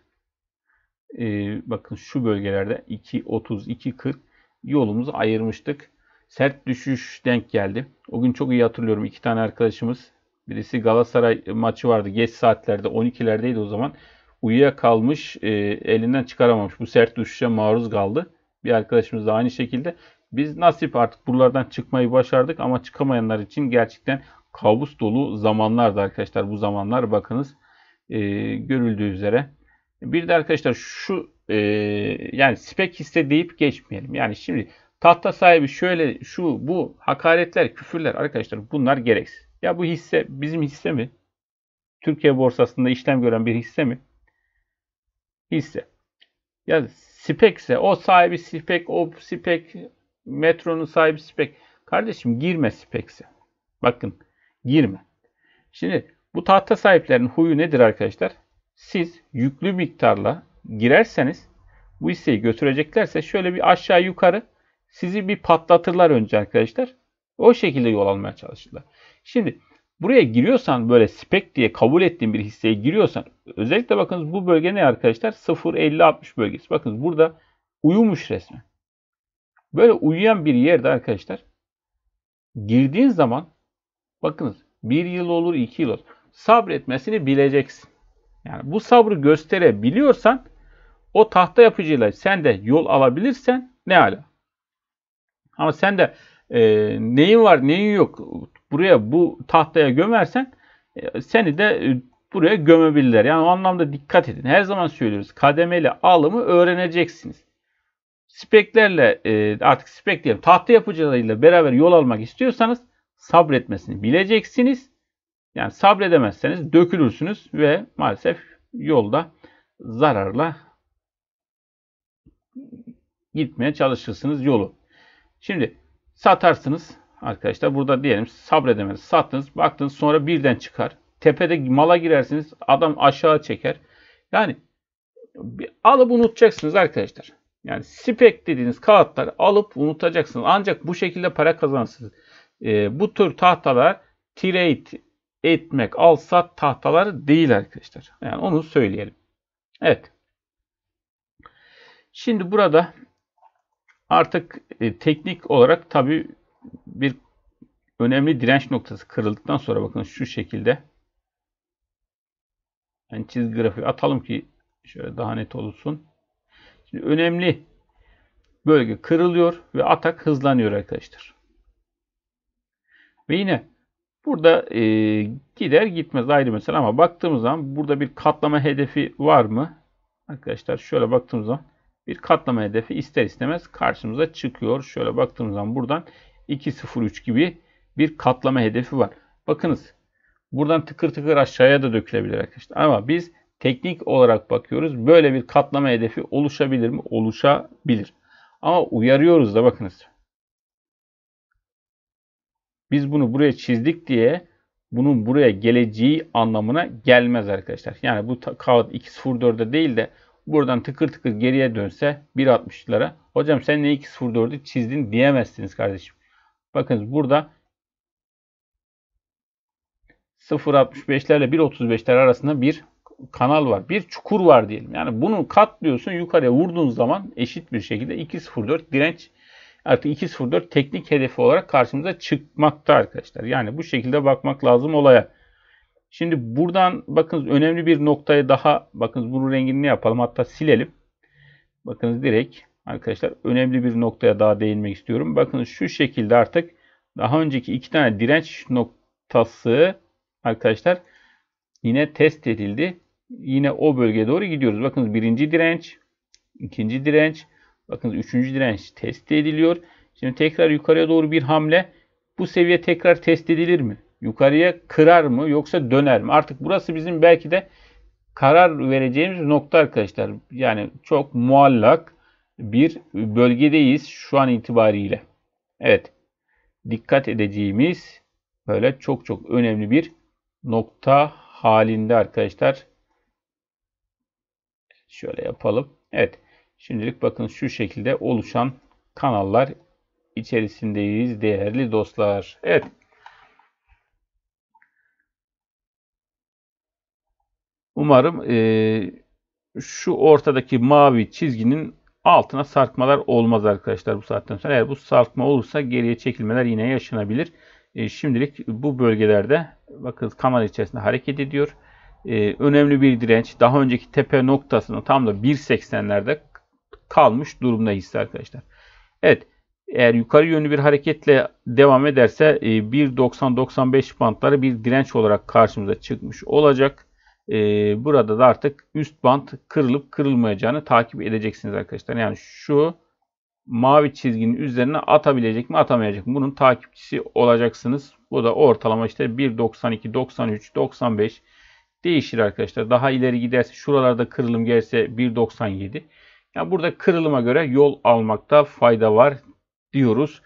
A: Ee, bakın şu bölgelerde 2.30 2.40 yolumuzu ayırmıştık. Sert düşüş denk geldi. O gün çok iyi hatırlıyorum. iki tane arkadaşımız birisi Galatasaray maçı vardı. Geç saatlerde 12'lerdeydi o zaman uyuyakalmış, e, elinden çıkaramamış. Bu sert düşüşe maruz kaldı. Bir arkadaşımız da aynı şekilde. Biz nasip artık buralardan çıkmayı başardık ama çıkamayanlar için gerçekten kabus dolu zamanlardı arkadaşlar. Bu zamanlar bakınız e, görüldüğü üzere. Bir de arkadaşlar şu e, yani spek hisse deyip geçmeyelim. Yani şimdi tahta sahibi şöyle şu bu hakaretler küfürler arkadaşlar bunlar gereksiz. Ya bu hisse bizim hisse mi? Türkiye borsasında işlem gören bir hisse mi? Hisse. Ya spekse o sahibi spek, o spek, metronun sahibi spek. Kardeşim girme spekse. Bakın girme. Şimdi bu tahta sahiplerinin huyu nedir arkadaşlar? Siz yüklü miktarla girerseniz bu hisseyi götüreceklerse şöyle bir aşağı yukarı sizi bir patlatırlar önce arkadaşlar. O şekilde yol almaya çalışırlar. Şimdi Buraya giriyorsan böyle spek diye kabul ettiğin bir hisseye giriyorsan özellikle bakınız bu bölge ne arkadaşlar? 0-50-60 bölgesi. Bakın burada uyumuş resmen. Böyle uyuyan bir yerde arkadaşlar girdiğin zaman bakınız bir yıl olur iki yıl olur. Sabretmesini bileceksin. Yani bu sabrı gösterebiliyorsan o tahta yapıcıyla sen de yol alabilirsen ne ala. Ama sen de e, neyin var neyin yok buraya bu tahtaya gömersen e, seni de e, buraya gömebilirler. Yani o anlamda dikkat edin. Her zaman söylüyoruz. Kademeli alımı öğreneceksiniz. Speklerle e, artık spek diyelim tahta yapıcılarıyla beraber yol almak istiyorsanız sabretmesini bileceksiniz. Yani sabredemezseniz dökülürsünüz ve maalesef yolda zararla gitmeye çalışırsınız yolu. Şimdi satarsınız. Arkadaşlar burada diyelim sabredemez. Sattınız, baktınız sonra birden çıkar. Tepede mala girersiniz. Adam aşağı çeker. Yani alıp unutacaksınız arkadaşlar. Yani spek dediğiniz kağıtları alıp unutacaksınız. Ancak bu şekilde para kazanırsınız. E, bu tür tahtalar trade etmek, al sat tahtaları değil arkadaşlar. Yani onu söyleyelim. Evet. Şimdi burada artık e, teknik olarak tabi bir önemli direnç noktası kırıldıktan sonra bakın şu şekilde yani çizgi grafiği atalım ki şöyle daha net olsun. Şimdi önemli bölge kırılıyor ve atak hızlanıyor arkadaşlar. Ve yine burada e, gider gitmez ayrı mesele ama baktığımız zaman burada bir katlama hedefi var mı? arkadaşlar şöyle baktığımız zaman bir katlama hedefi ister istemez karşımıza çıkıyor. Şöyle baktığımız zaman buradan 2.03 gibi bir katlama hedefi var. Bakınız buradan tıkır tıkır aşağıya da dökülebilir arkadaşlar. Ama biz teknik olarak bakıyoruz. Böyle bir katlama hedefi oluşabilir mi? Oluşabilir. Ama uyarıyoruz da bakınız. Biz bunu buraya çizdik diye bunun buraya geleceği anlamına gelmez arkadaşlar. Yani bu kağıt 2.04'de değil de buradan tıkır tıkır geriye dönse 1.60'lara hocam sen ne 2.04'ü çizdin diyemezsiniz kardeşim. Bakın burada 0.65'lerle 1.35'ler arasında bir kanal var. Bir çukur var diyelim. Yani bunu katlıyorsun yukarıya vurduğun zaman eşit bir şekilde 2.04 direnç artık 2.04 teknik hedefi olarak karşımıza çıkmakta arkadaşlar. Yani bu şekilde bakmak lazım olaya. Şimdi buradan bakın önemli bir noktaya daha bakın bunun rengini ne yapalım hatta silelim. Bakın direkt arkadaşlar önemli bir noktaya daha değinmek istiyorum. Bakın şu şekilde artık daha önceki iki tane direnç noktası arkadaşlar yine test edildi. Yine o bölgeye doğru gidiyoruz. Bakın birinci direnç, ikinci direnç, bakın üçüncü direnç test ediliyor. Şimdi tekrar yukarıya doğru bir hamle. Bu seviye tekrar test edilir mi? Yukarıya kırar mı yoksa döner mi? Artık burası bizim belki de karar vereceğimiz nokta arkadaşlar. Yani çok muallak bir bölgedeyiz şu an itibariyle. Evet. Dikkat edeceğimiz böyle çok çok önemli bir nokta halinde arkadaşlar. Şöyle yapalım. Evet. Şimdilik bakın şu şekilde oluşan kanallar içerisindeyiz değerli dostlar. Evet. Umarım e, şu ortadaki mavi çizginin altına sarkmalar olmaz arkadaşlar bu saatten sonra. Eğer bu sarkma olursa geriye çekilmeler yine yaşanabilir. E, şimdilik bu bölgelerde bakın kanal içerisinde hareket ediyor. E, önemli bir direnç. Daha önceki tepe noktasının tam da 1.80'lerde kalmış durumdayız arkadaşlar. Evet. Eğer yukarı yönlü bir hareketle devam ederse 1.90-95 e, bantları bir direnç olarak karşımıza çıkmış olacak. E, burada da artık üst bant kırılıp kırılmayacağını takip edeceksiniz arkadaşlar. Yani şu mavi çizginin üzerine atabilecek mi atamayacak mı? Bunun takipçisi olacaksınız. Bu da ortalama işte 1.92, 93, 95 değişir arkadaşlar. Daha ileri giderse şuralarda kırılım gelse 1.97. Yani burada kırılıma göre yol almakta fayda var diyoruz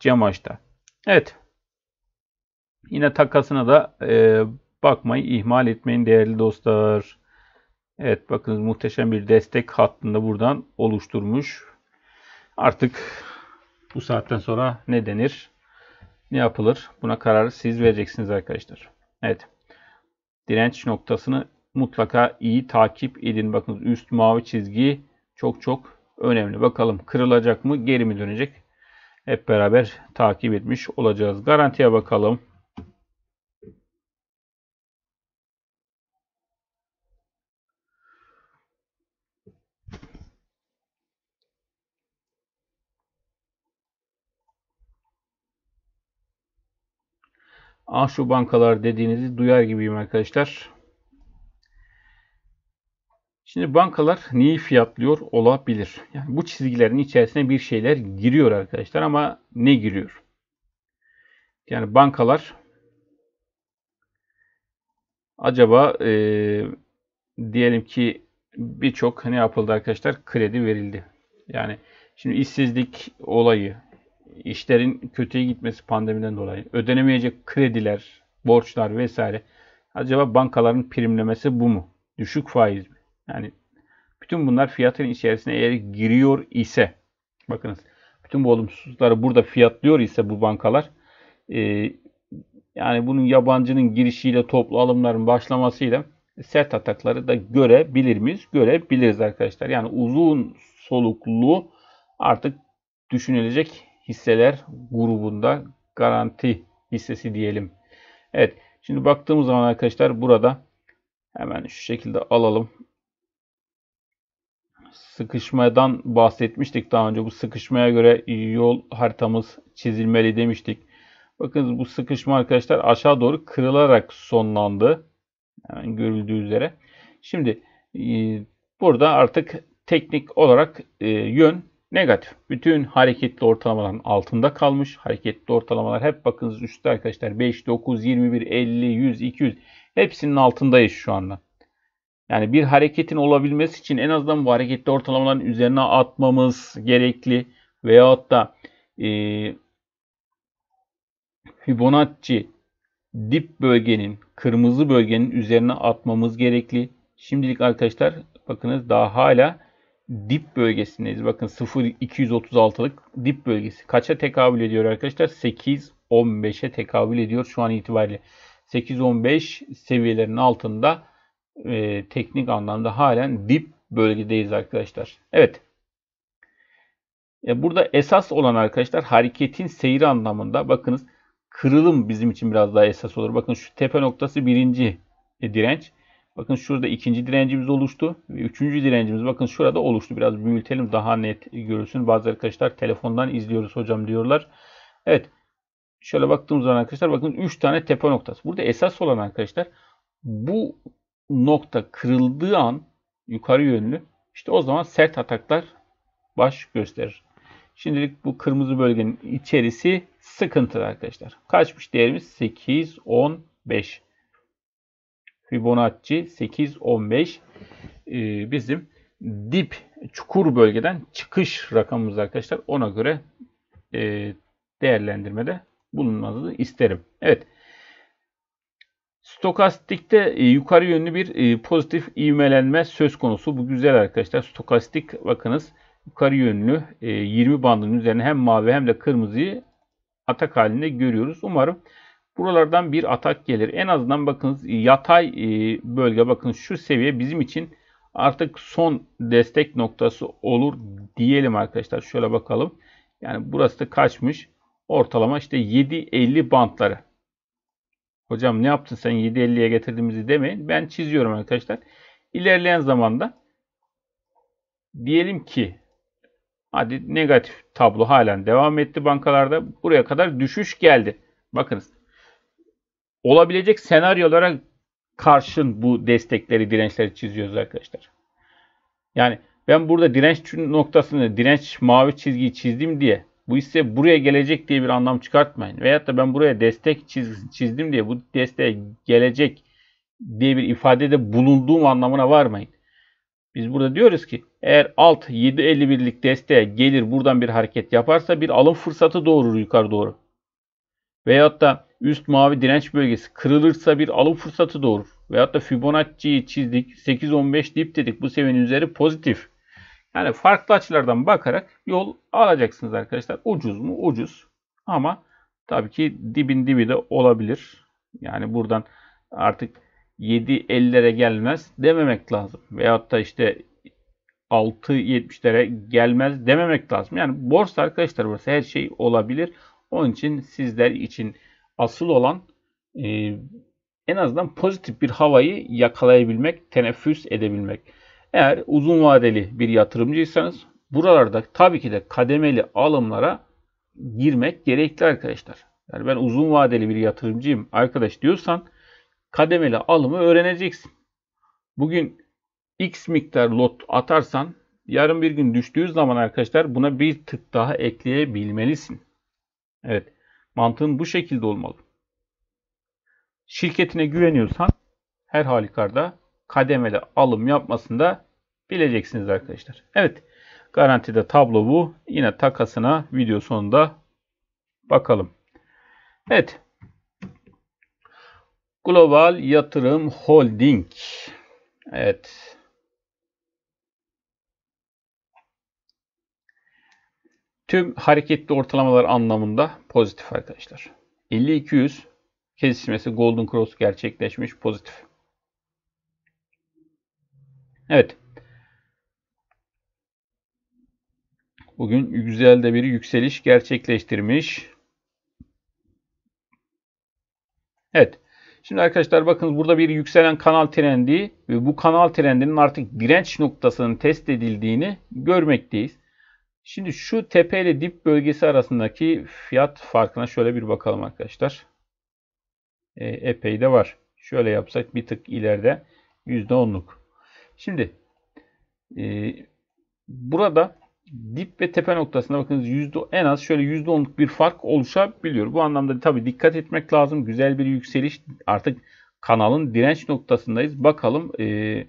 A: Cemaş'ta. Evet. Yine takasına da e, bakmayı ihmal etmeyin değerli dostlar. Evet bakınız muhteşem bir destek hattında buradan oluşturmuş. Artık bu saatten sonra ne denir? Ne yapılır? Buna kararı siz vereceksiniz arkadaşlar. Evet. Direnç noktasını mutlaka iyi takip edin. Bakın üst mavi çizgi çok çok önemli. Bakalım kırılacak mı? Geri mi dönecek? Hep beraber takip etmiş olacağız. Garantiye bakalım. Ah şu bankalar dediğinizi duyar gibiyim arkadaşlar. Şimdi bankalar neyi fiyatlıyor olabilir? Yani bu çizgilerin içerisine bir şeyler giriyor arkadaşlar ama ne giriyor? Yani bankalar acaba e, diyelim ki birçok ne yapıldı arkadaşlar? Kredi verildi. Yani şimdi işsizlik olayı, işlerin kötüye gitmesi pandemiden dolayı, ödenemeyecek krediler, borçlar vesaire. Acaba bankaların primlemesi bu mu? Düşük faiz mi? Yani bütün bunlar fiyatın içerisine eğer giriyor ise bakınız bütün bu olumsuzlukları burada fiyatlıyor ise bu bankalar e, yani bunun yabancının girişiyle toplu alımların başlamasıyla sert atakları da görebilir miyiz? Görebiliriz arkadaşlar. Yani uzun soluklu artık düşünülecek hisseler grubunda garanti hissesi diyelim. Evet. Şimdi baktığımız zaman arkadaşlar burada hemen şu şekilde alalım. Sıkışmadan bahsetmiştik daha önce. Bu sıkışmaya göre yol haritamız çizilmeli demiştik. Bakın bu sıkışma arkadaşlar aşağı doğru kırılarak sonlandı. Yani görüldüğü üzere. Şimdi Burada artık teknik olarak e, yön negatif. Bütün hareketli ortalamaların altında kalmış. Hareketli ortalamalar hep bakınız üstte arkadaşlar. 5, 9, 21, 50, 100, 200 hepsinin altındayız şu anda. Yani bir hareketin olabilmesi için en azından bu hareketli ortalamaların üzerine atmamız gerekli. Veyahut da e, Fibonacci dip bölgenin, kırmızı bölgenin üzerine atmamız gerekli. Şimdilik arkadaşlar bakınız daha hala dip bölgesindeyiz. Bakın 0.236'lık dip bölgesi. Kaça tekabül ediyor arkadaşlar? 8.15'e tekabül ediyor şu an itibariyle. 8.15 seviyelerinin altında e, teknik anlamda halen dip bölgedeyiz arkadaşlar. Evet. E, burada esas olan arkadaşlar hareketin seyri anlamında bakınız kırılım bizim için biraz daha esas olur. Bakın şu tepe noktası birinci direnç. Bakın şurada ikinci direncimiz oluştu. Ve üçüncü direncimiz bakın şurada oluştu. Biraz büyütelim daha net görürsün. Bazı arkadaşlar telefondan izliyoruz hocam diyorlar. Evet. Şöyle baktığımız zaman arkadaşlar bakın 3 tane tepe noktası. Burada esas olan arkadaşlar bu nokta kırıldığı an yukarı yönlü işte o zaman sert ataklar baş gösterir. Şimdilik bu kırmızı bölgenin içerisi sıkıntılı arkadaşlar. Kaçmış değerimiz? 8, 10, 5. Fibonacci 8, 15 ee, bizim dip çukur bölgeden çıkış rakamımız arkadaşlar. Ona göre e, değerlendirmede bulunmanızı isterim. Evet. Stokastikte e, yukarı yönlü bir e, pozitif ivmelenme söz konusu. Bu güzel arkadaşlar. Stokastik bakınız yukarı yönlü e, 20 bandının üzerine hem mavi hem de kırmızıyı atak halinde görüyoruz. Umarım buralardan bir atak gelir. En azından bakınız yatay e, bölge bakın şu seviye bizim için artık son destek noktası olur diyelim arkadaşlar. Şöyle bakalım. Yani burası da kaçmış? Ortalama işte 7.50 bantları. Hocam ne yaptın sen 7.50'ye getirdiğimizi demeyin. Ben çiziyorum arkadaşlar. İlerleyen zamanda diyelim ki hadi negatif tablo halen devam etti bankalarda. Buraya kadar düşüş geldi. Bakınız. Olabilecek senaryolara karşın bu destekleri, dirençleri çiziyoruz arkadaşlar. Yani ben burada direnç noktasını, direnç mavi çizgiyi çizdim diye bu ise buraya gelecek diye bir anlam çıkartmayın. Veyahut da ben buraya destek çiz, çizdim diye bu desteğe gelecek diye bir ifadede bulunduğum anlamına varmayın. Biz burada diyoruz ki eğer alt 7.51'lik desteğe gelir buradan bir hareket yaparsa bir alım fırsatı doğurur yukarı doğru. Veyahut da üst mavi direnç bölgesi kırılırsa bir alım fırsatı doğurur. Veyahut da Fibonacci'yi çizdik 8.15 dip dedik bu seviyenin üzeri pozitif. Yani farklı açılardan bakarak yol alacaksınız arkadaşlar. Ucuz mu? Ucuz. Ama tabii ki dibin dibi de olabilir. Yani buradan artık 7.50'lere gelmez dememek lazım. Veyahut da işte 6.70'lere gelmez dememek lazım. Yani borsa arkadaşlar burası her şey olabilir. Onun için sizler için asıl olan e, en azından pozitif bir havayı yakalayabilmek, teneffüs edebilmek. Eğer uzun vadeli bir yatırımcıysanız buralarda tabii ki de kademeli alımlara girmek gerekli arkadaşlar. Yani ben uzun vadeli bir yatırımcıyım arkadaş diyorsan kademeli alımı öğreneceksin. Bugün X miktar lot atarsan yarın bir gün düştüğü zaman arkadaşlar buna bir tık daha ekleyebilmelisin. Evet. Mantığın bu şekilde olmalı. Şirketine güveniyorsan her halükarda kademeli alım yapmasında bileceksiniz arkadaşlar. Evet. Garantide tablo bu. Yine takasına video sonunda bakalım. Evet. Global Yatırım Holding. Evet. Tüm hareketli ortalamalar anlamında pozitif arkadaşlar. 50-200 kesişmesi Golden Cross gerçekleşmiş pozitif. Evet. Bugün güzel de bir yükseliş gerçekleştirmiş. Evet. Şimdi arkadaşlar bakın burada bir yükselen kanal trendi ve bu kanal trendinin artık direnç noktasının test edildiğini görmekteyiz. Şimdi şu tepe ile dip bölgesi arasındaki fiyat farkına şöyle bir bakalım arkadaşlar. E, epey de var. Şöyle yapsak bir tık ileride %10'luk. Şimdi e, burada dip ve tepe noktasında bakınız yüzde en az şöyle yüzde onluk bir fark oluşabiliyor. Bu anlamda tabi dikkat etmek lazım. Güzel bir yükseliş artık kanalın direnç noktasındayız. Bakalım e,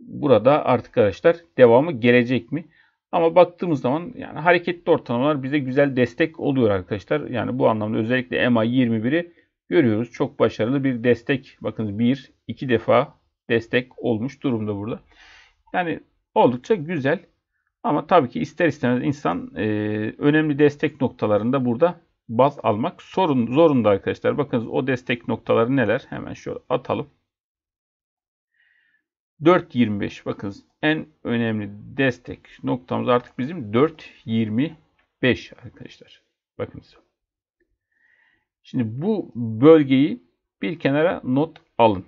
A: burada artık arkadaşlar devamı gelecek mi? Ama baktığımız zaman yani hareketli ortalamalar bize güzel destek oluyor arkadaşlar. Yani bu anlamda özellikle MA 21'i görüyoruz. Çok başarılı bir destek. Bakın bir, iki defa destek olmuş durumda burada. Yani oldukça güzel. Ama tabii ki ister istemez insan e, önemli destek noktalarında burada baz almak sorun, zorunda arkadaşlar. Bakın o destek noktaları neler? Hemen şöyle atalım. 4.25 bakın en önemli destek noktamız artık bizim 4.25 arkadaşlar. Bakınız. Şimdi bu bölgeyi bir kenara not alın.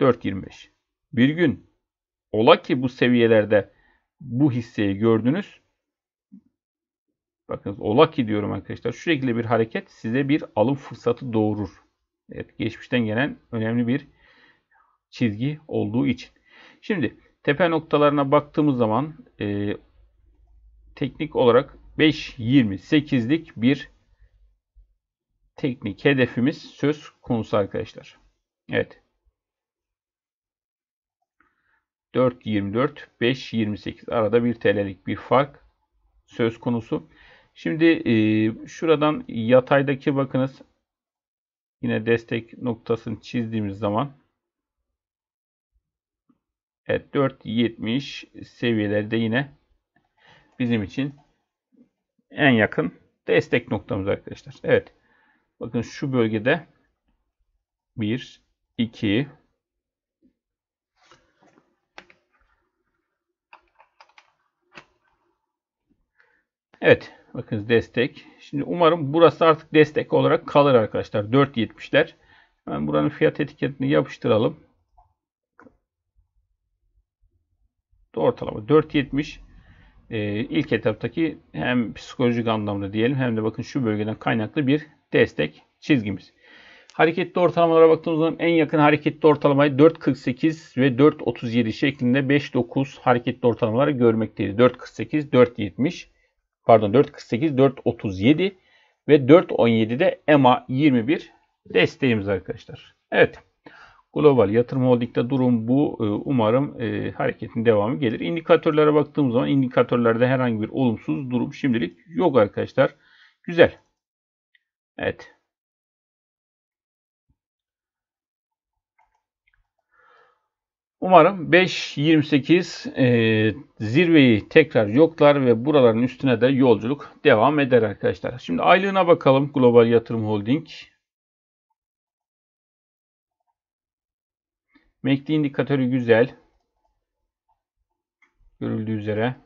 A: 4.25. Bir gün ola ki bu seviyelerde bu hisseyi gördünüz. Bakın ola ki diyorum arkadaşlar. Şekilde bir hareket size bir alım fırsatı doğurur. Evet, geçmişten gelen önemli bir çizgi olduğu için. Şimdi tepe noktalarına baktığımız zaman e, teknik olarak 5.28'lik bir teknik hedefimiz söz konusu arkadaşlar. Evet. 4.24, 5.28 arada 1 TL'lik bir fark söz konusu. Şimdi e, şuradan yataydaki bakınız yine destek noktasını çizdiğimiz zaman Evet 4.70 seviyelerde yine bizim için en yakın destek noktamız arkadaşlar. Evet. Bakın şu bölgede 1, 2, Evet. Bakın destek. Şimdi umarım burası artık destek olarak kalır arkadaşlar. 4.70'ler. Hemen buranın fiyat etiketini yapıştıralım. Ortalama 4.70 e, ilk etaptaki hem psikolojik anlamda diyelim hem de bakın şu bölgeden kaynaklı bir destek çizgimiz. Hareketli ortalamalara baktığımız zaman en yakın hareketli ortalamayı 4.48 ve 4.37 şeklinde 5.9 hareketli ortalamaları görmekteyiz. 4.48, 4.70 pardon 4.48, 4.37 ve 4.17'de EMA 21 desteğimiz arkadaşlar. Evet. Global Yatırım Holding'de durum bu. Ee, umarım e, hareketin devamı gelir. İndikatörlere baktığımız zaman indikatörlerde herhangi bir olumsuz durum şimdilik yok arkadaşlar. Güzel. Evet. Umarım 5.28 e, zirveyi tekrar yoklar ve buraların üstüne de yolculuk devam eder arkadaşlar. Şimdi aylığına bakalım Global Yatırım Holding. MACD indikatörü güzel. Görüldüğü üzere.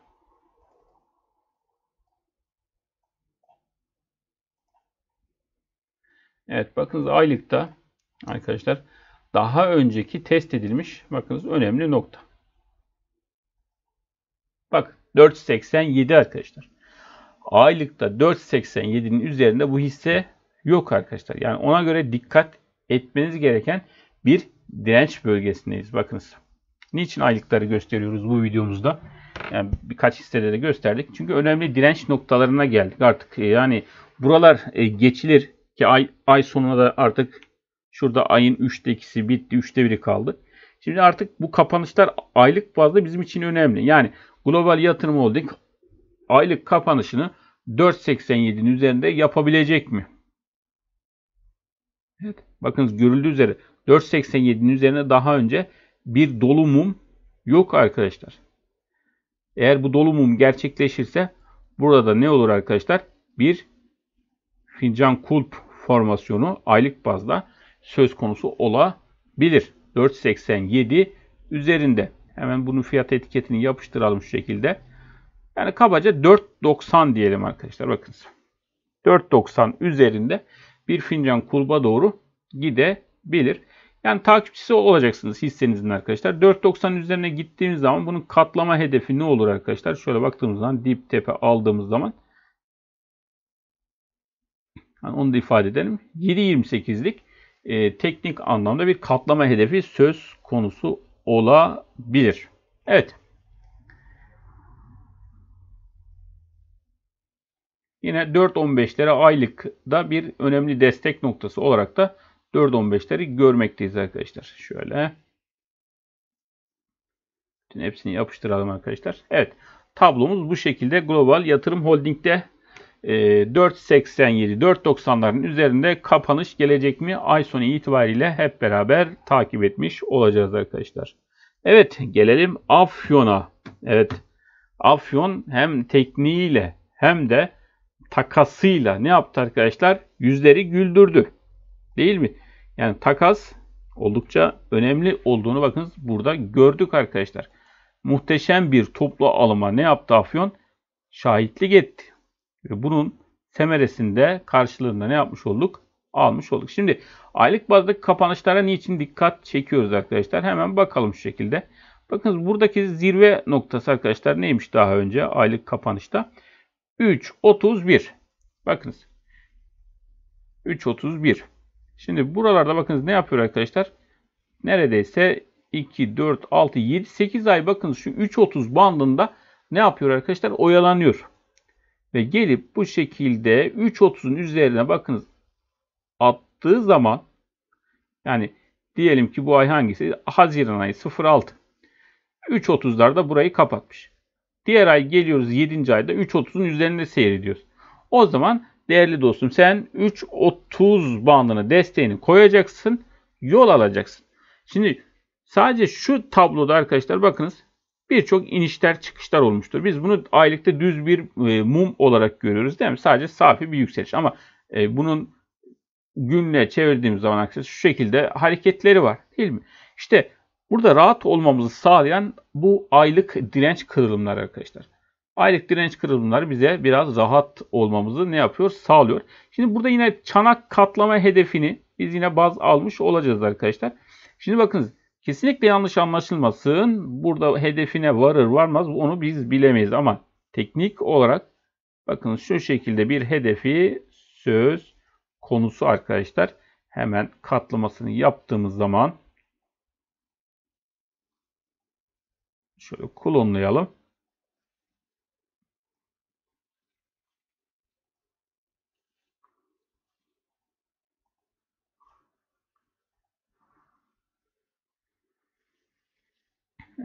A: Evet bakınız aylıkta arkadaşlar daha önceki test edilmiş bakınız önemli nokta. Bak 4.87 arkadaşlar. Aylıkta 4.87'nin üzerinde bu hisse yok arkadaşlar. Yani ona göre dikkat etmeniz gereken bir direnç bölgesindeyiz. Bakınız. Niçin aylıkları gösteriyoruz bu videomuzda? Yani birkaç hissede de gösterdik. Çünkü önemli direnç noktalarına geldik artık. E, yani buralar e, geçilir ki ay, ay sonuna da artık şurada ayın 3'te 2'si bitti. 3'te 1'i kaldı. Şimdi artık bu kapanışlar aylık bazda bizim için önemli. Yani global yatırım holding aylık kapanışını 4.87'nin üzerinde yapabilecek mi? Evet. Bakınız görüldüğü üzere 4.87'nin üzerine daha önce bir dolu mum yok arkadaşlar. Eğer bu dolu mum gerçekleşirse burada ne olur arkadaşlar? Bir fincan kulp formasyonu aylık bazda söz konusu olabilir. 4.87 üzerinde. Hemen bunun fiyat etiketini yapıştıralım şu şekilde. Yani kabaca 4.90 diyelim arkadaşlar. Bakın. 4.90 üzerinde bir fincan kulba doğru gidebilir. Yani takipçisi olacaksınız hissenizin arkadaşlar. 4.90 üzerine gittiğimiz zaman bunun katlama hedefi ne olur arkadaşlar? Şöyle baktığımız zaman dip tepe aldığımız zaman yani onu da ifade edelim. 7.28'lik e, teknik anlamda bir katlama hedefi söz konusu olabilir. Evet. Yine 4.15'lere aylık da bir önemli destek noktası olarak da 4.15'leri görmekteyiz arkadaşlar. Şöyle. Bütün hepsini yapıştıralım arkadaşlar. Evet. Tablomuz bu şekilde Global Yatırım Holding'de 4.87, 4.90'ların üzerinde kapanış gelecek mi? Ay sonu itibariyle hep beraber takip etmiş olacağız arkadaşlar. Evet gelelim Afyon'a. Evet Afyon hem tekniğiyle hem de takasıyla ne yaptı arkadaşlar? Yüzleri güldürdü. Değil mi? Yani takas oldukça önemli olduğunu bakınız burada gördük arkadaşlar. Muhteşem bir toplu alıma ne yaptı Afyon? Şahitlik etti. Ve bunun semeresinde karşılığında ne yapmış olduk? Almış olduk. Şimdi aylık bazdaki kapanışlara niçin dikkat çekiyoruz arkadaşlar? Hemen bakalım şu şekilde. Bakın buradaki zirve noktası arkadaşlar neymiş daha önce aylık kapanışta? 3.31. Bakınız. 3.31. Şimdi buralarda bakınız ne yapıyor arkadaşlar? Neredeyse 2, 4, 6, 7, 8 ay bakın şu 3.30 bandında ne yapıyor arkadaşlar? Oyalanıyor. Ve gelip bu şekilde 3.30'un üzerine bakınız attığı zaman yani diyelim ki bu ay hangisi? Haziran ayı 06. 3.30'larda burayı kapatmış. Diğer ay geliyoruz 7. ayda 3.30'un üzerinde seyrediyoruz. O zaman değerli dostum sen 3.30 bandını desteğini koyacaksın. Yol alacaksın. Şimdi sadece şu tabloda arkadaşlar bakınız birçok inişler çıkışlar olmuştur. Biz bunu aylıkta düz bir e, mum olarak görüyoruz değil mi? Sadece safi bir yükseliş ama e, bunun günle çevirdiğimiz zaman şu şekilde hareketleri var değil mi? İşte burada rahat olmamızı sağlayan bu aylık direnç kırılımları arkadaşlar. Aylık direnç kırılımları bize biraz rahat olmamızı ne yapıyor? Sağlıyor. Şimdi burada yine çanak katlama hedefini biz yine baz almış olacağız arkadaşlar. Şimdi bakınız Kesinlikle yanlış anlaşılmasın. Burada hedefine varır varmaz onu biz bilemeyiz ama teknik olarak bakın şu şekilde bir hedefi söz konusu arkadaşlar. Hemen katlamasını yaptığımız zaman şöyle klonlayalım.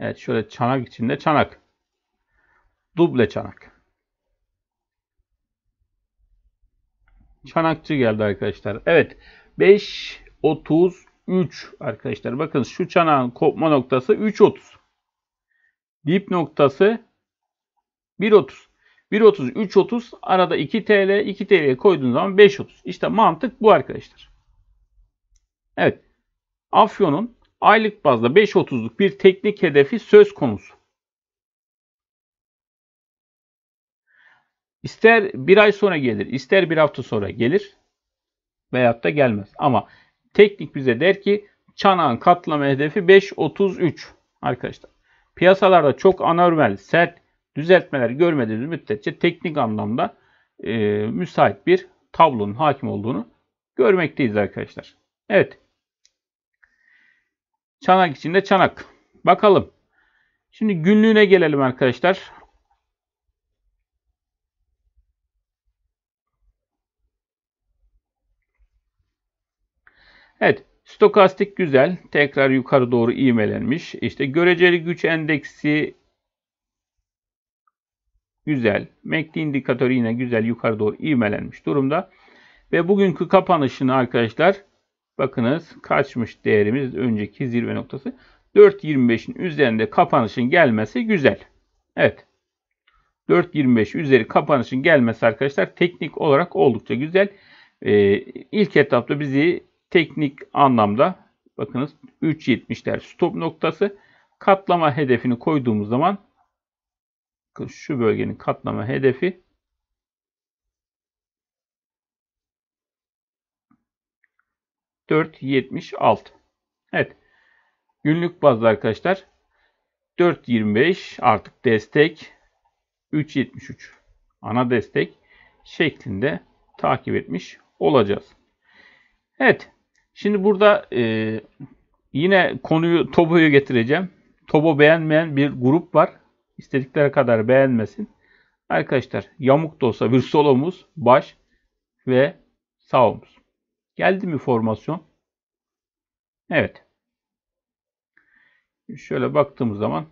A: Evet şöyle çanak içinde çanak. Duble çanak. Çanakçı geldi arkadaşlar. Evet. 5 33 arkadaşlar. Bakın şu çanağın kopma noktası 3.30. Dip noktası 1.30. 1.30 3.30 arada 2 TL 2 TL koyduğun zaman 5.30. İşte mantık bu arkadaşlar. Evet. Afyon'un aylık bazda 5.30'luk bir teknik hedefi söz konusu. İster bir ay sonra gelir, ister bir hafta sonra gelir veyahut da gelmez. Ama teknik bize der ki çanağın katlama hedefi 5.33 arkadaşlar. Piyasalarda çok anormal, sert düzeltmeler görmediğimiz müddetçe teknik anlamda e, müsait bir tablonun hakim olduğunu görmekteyiz arkadaşlar. Evet. Çanak içinde çanak. Bakalım. Şimdi günlüğüne gelelim arkadaşlar. Evet. Stokastik güzel. Tekrar yukarı doğru ivmelenmiş. İşte göreceli güç endeksi güzel. MACD indikatörü yine güzel yukarı doğru ivmelenmiş durumda. Ve bugünkü kapanışını arkadaşlar Bakınız kaçmış değerimiz önceki zirve noktası. 4.25'in üzerinde kapanışın gelmesi güzel. Evet. 4.25 üzeri kapanışın gelmesi arkadaşlar teknik olarak oldukça güzel. Ee, ilk etapta bizi teknik anlamda bakınız 3.70'ler stop noktası katlama hedefini koyduğumuz zaman şu bölgenin katlama hedefi 4.76. Evet. Günlük bazda arkadaşlar 4.25 artık destek 3.73 ana destek şeklinde takip etmiş olacağız. Evet. Şimdi burada e, yine konuyu Tobo'yu getireceğim. Tobo beğenmeyen bir grup var. İstedikleri kadar beğenmesin. Arkadaşlar yamuk da olsa bir sol omuz, baş ve sağ omuz. Geldi mi formasyon? Evet. Şöyle baktığımız zaman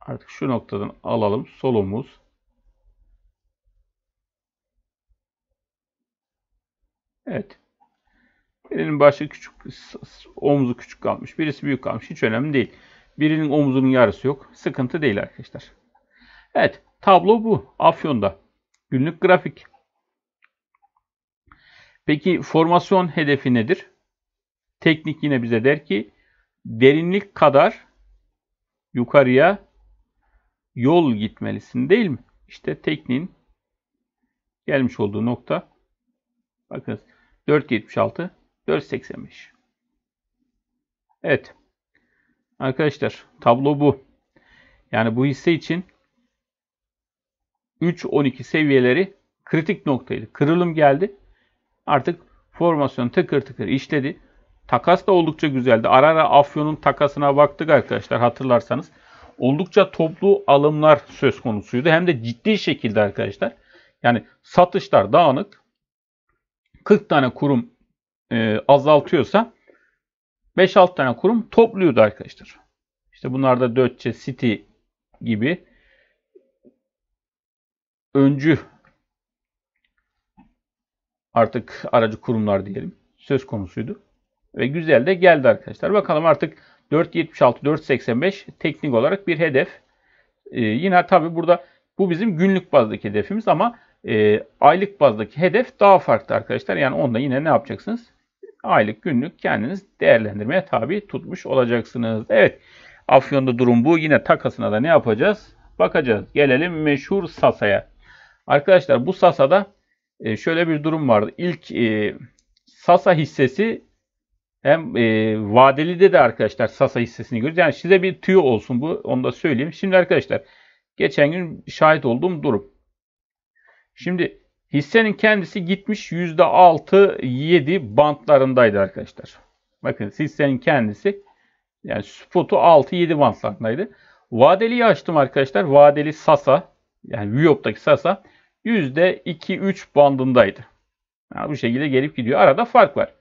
A: artık şu noktadan alalım. Sol omuz. Evet. Birinin başı küçük, omuzu küçük kalmış. Birisi büyük kalmış. Hiç önemli değil. Birinin omuzunun yarısı yok. Sıkıntı değil arkadaşlar. Evet. Tablo bu. Afyon'da. Günlük grafik. Peki formasyon hedefi nedir? Teknik yine bize der ki derinlik kadar yukarıya yol gitmelisin değil mi? İşte tekniğin gelmiş olduğu nokta. Bakın 4.76 4.85 Evet. Arkadaşlar tablo bu. Yani bu hisse için 3-12 seviyeleri kritik noktaydı. Kırılım geldi. Artık formasyon tıkır tıkır işledi. Takas da oldukça güzeldi. Ara ara Afyon'un takasına baktık arkadaşlar hatırlarsanız. Oldukça toplu alımlar söz konusuydu. Hem de ciddi şekilde arkadaşlar. Yani satışlar dağınık. 40 tane kurum e, azaltıyorsa 5-6 tane kurum topluyordu arkadaşlar. İşte bunlar da Dötçe, City gibi öncü artık aracı kurumlar diyelim söz konusuydu. Ve güzel de geldi arkadaşlar. Bakalım artık 4.76, 4.85 teknik olarak bir hedef. Ee, yine tabi burada bu bizim günlük bazdaki hedefimiz ama e, aylık bazdaki hedef daha farklı arkadaşlar. Yani onda yine ne yapacaksınız? Aylık günlük kendiniz değerlendirmeye tabi tutmuş olacaksınız. Evet Afyon'da durum bu. Yine takasına da ne yapacağız? Bakacağız. Gelelim meşhur Sasa'ya. Arkadaşlar bu Sasa'da e, şöyle bir durum vardı. İlk e, Sasa hissesi hem e, vadeli de arkadaşlar Sasa hissesini görüyoruz. Yani size bir tüyo olsun bu. Onu da söyleyeyim. Şimdi arkadaşlar geçen gün şahit olduğum durum. Şimdi hissenin kendisi gitmiş %6-7 bantlarındaydı arkadaşlar. Bakın hissenin kendisi yani spotu 6-7 bantlarındaydı. Vadeliyi açtım arkadaşlar. Vadeli Sasa yani Viyop'taki Sasa %2-3 bandındaydı. Yani bu şekilde gelip gidiyor. Arada fark var.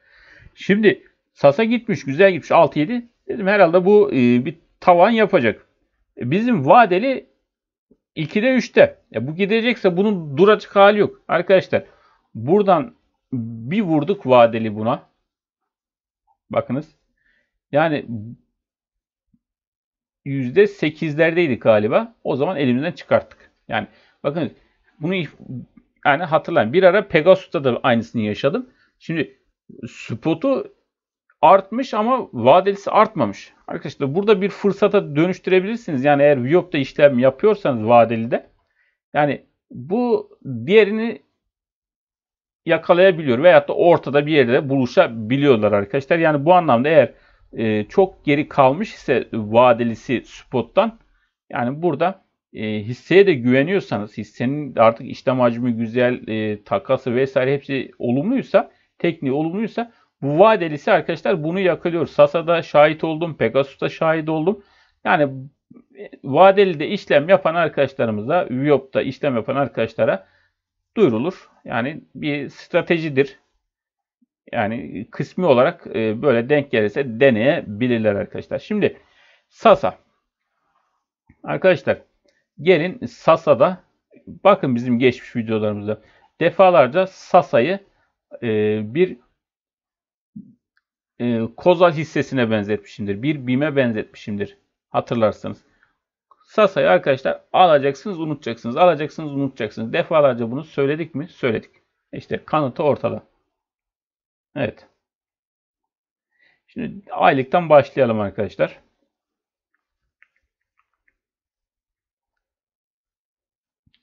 A: Şimdi Sasa gitmiş, güzel gitmiş 6-7. Dedim herhalde bu e, bir tavan yapacak. E, bizim vadeli 2'de 3'te. E, bu gidecekse bunun duracak hali yok. Arkadaşlar buradan bir vurduk vadeli buna. Bakınız. Yani %8'lerdeydi galiba. O zaman elimizden çıkarttık. Yani bakın bunu yani hatırlayın. Bir ara Pegasus'ta da aynısını yaşadım. Şimdi spotu artmış ama vadelisi artmamış. Arkadaşlar burada bir fırsata dönüştürebilirsiniz. Yani eğer Viop'ta işlem yapıyorsanız vadeli de yani bu diğerini yakalayabiliyor veyahut da ortada bir yerde buluşabiliyorlar arkadaşlar. Yani bu anlamda eğer e, çok geri kalmış ise vadelisi spottan yani burada e, hisseye de güveniyorsanız hissenin artık işlem hacmi güzel, e, takası vesaire hepsi olumluysa, tekniği olumluysa bu vadelisi arkadaşlar bunu yakalıyor. Sasa'da şahit oldum, Pegasus'ta şahit oldum. Yani e, vadeli de işlem yapan arkadaşlarımıza, Viop'ta işlem yapan arkadaşlara duyurulur. Yani bir stratejidir. Yani kısmi olarak e, böyle denk gelirse deneyebilirler arkadaşlar. Şimdi Sasa. Arkadaşlar gelin Sasa'da bakın bizim geçmiş videolarımızda defalarca Sasa'yı e, bir e, Kozal hissesine benzetmişimdir. Bir BİM'e benzetmişimdir. Hatırlarsınız. Sasa'yı arkadaşlar alacaksınız, unutacaksınız. Alacaksınız, unutacaksınız. Defalarca bunu söyledik mi? Söyledik. İşte kanıtı ortada. Evet. Şimdi aylıktan başlayalım arkadaşlar.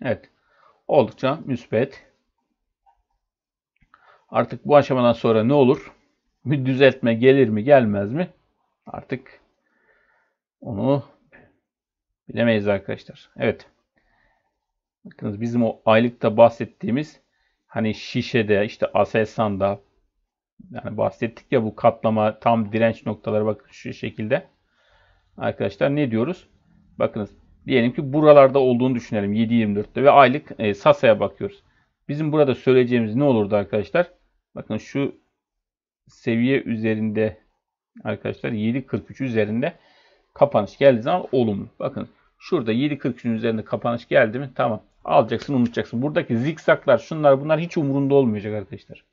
A: Evet. Oldukça müspet. Artık bu aşamadan sonra ne olur? Bir düzeltme gelir mi gelmez mi? Artık onu bilemeyiz arkadaşlar. Evet. Bakınız bizim o aylıkta bahsettiğimiz hani şişede işte Aselsan'da yani bahsettik ya bu katlama tam direnç noktaları bakın şu şekilde. Arkadaşlar ne diyoruz? Bakınız Diyelim ki buralarda olduğunu düşünelim 7.24'te ve aylık e, Sasa'ya bakıyoruz. Bizim burada söyleyeceğimiz ne olurdu arkadaşlar? Bakın şu seviye üzerinde arkadaşlar 7.43 üzerinde kapanış geldiği zaman olumlu. Bakın şurada 7.43'ün üzerinde kapanış geldi mi? Tamam. Alacaksın unutacaksın. Buradaki zikzaklar şunlar bunlar hiç umurunda olmayacak arkadaşlar.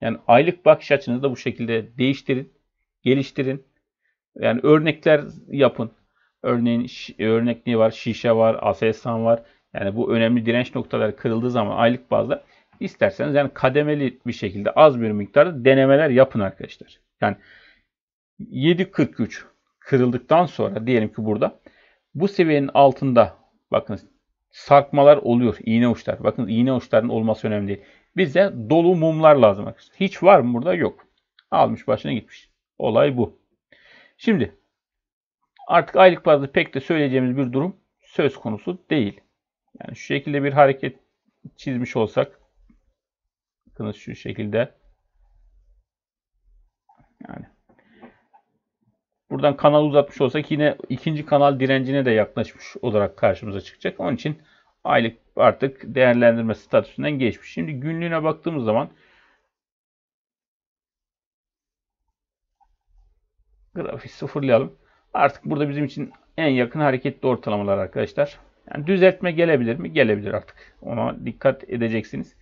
A: Yani aylık bakış açınızı da bu şekilde değiştirin. Geliştirin. Yani örnekler yapın. Örneğin örnek ne var? Şişe var, Aselsan var. Yani bu önemli direnç noktaları kırıldığı zaman aylık bazda isterseniz yani kademeli bir şekilde az bir miktarda denemeler yapın arkadaşlar. Yani 7.43 kırıldıktan sonra diyelim ki burada bu seviyenin altında bakın sarkmalar oluyor. iğne uçlar. Bakın iğne uçların olması önemli değil. Bize dolu mumlar lazım arkadaşlar. Hiç var mı burada? Yok. Almış başına gitmiş. Olay bu. Şimdi artık aylık bazda pek de söyleyeceğimiz bir durum söz konusu değil. Yani şu şekilde bir hareket çizmiş olsak bakınız şu şekilde yani buradan kanal uzatmış olsak yine ikinci kanal direncine de yaklaşmış olarak karşımıza çıkacak. Onun için aylık artık değerlendirme statüsünden geçmiş. Şimdi günlüğüne baktığımız zaman grafiği sıfırlayalım. Artık burada bizim için en yakın hareketli ortalamalar arkadaşlar. Yani düzeltme gelebilir mi? Gelebilir artık. Ona dikkat edeceksiniz.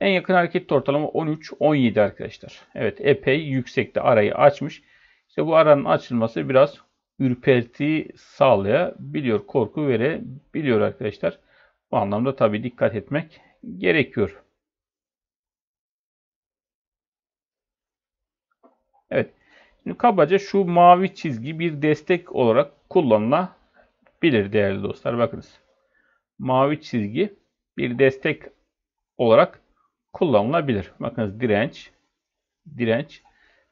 A: En yakın hareketli ortalama 13-17 arkadaşlar. Evet epey yüksekte arayı açmış. İşte bu aranın açılması biraz ürperti sağlayabiliyor. Korku verebiliyor arkadaşlar. Bu anlamda tabii dikkat etmek gerekiyor. Evet. Şimdi kabaca şu mavi çizgi bir destek olarak kullanılabilir değerli dostlar. Bakınız. Mavi çizgi bir destek olarak kullanılabilir. Bakınız direnç, direnç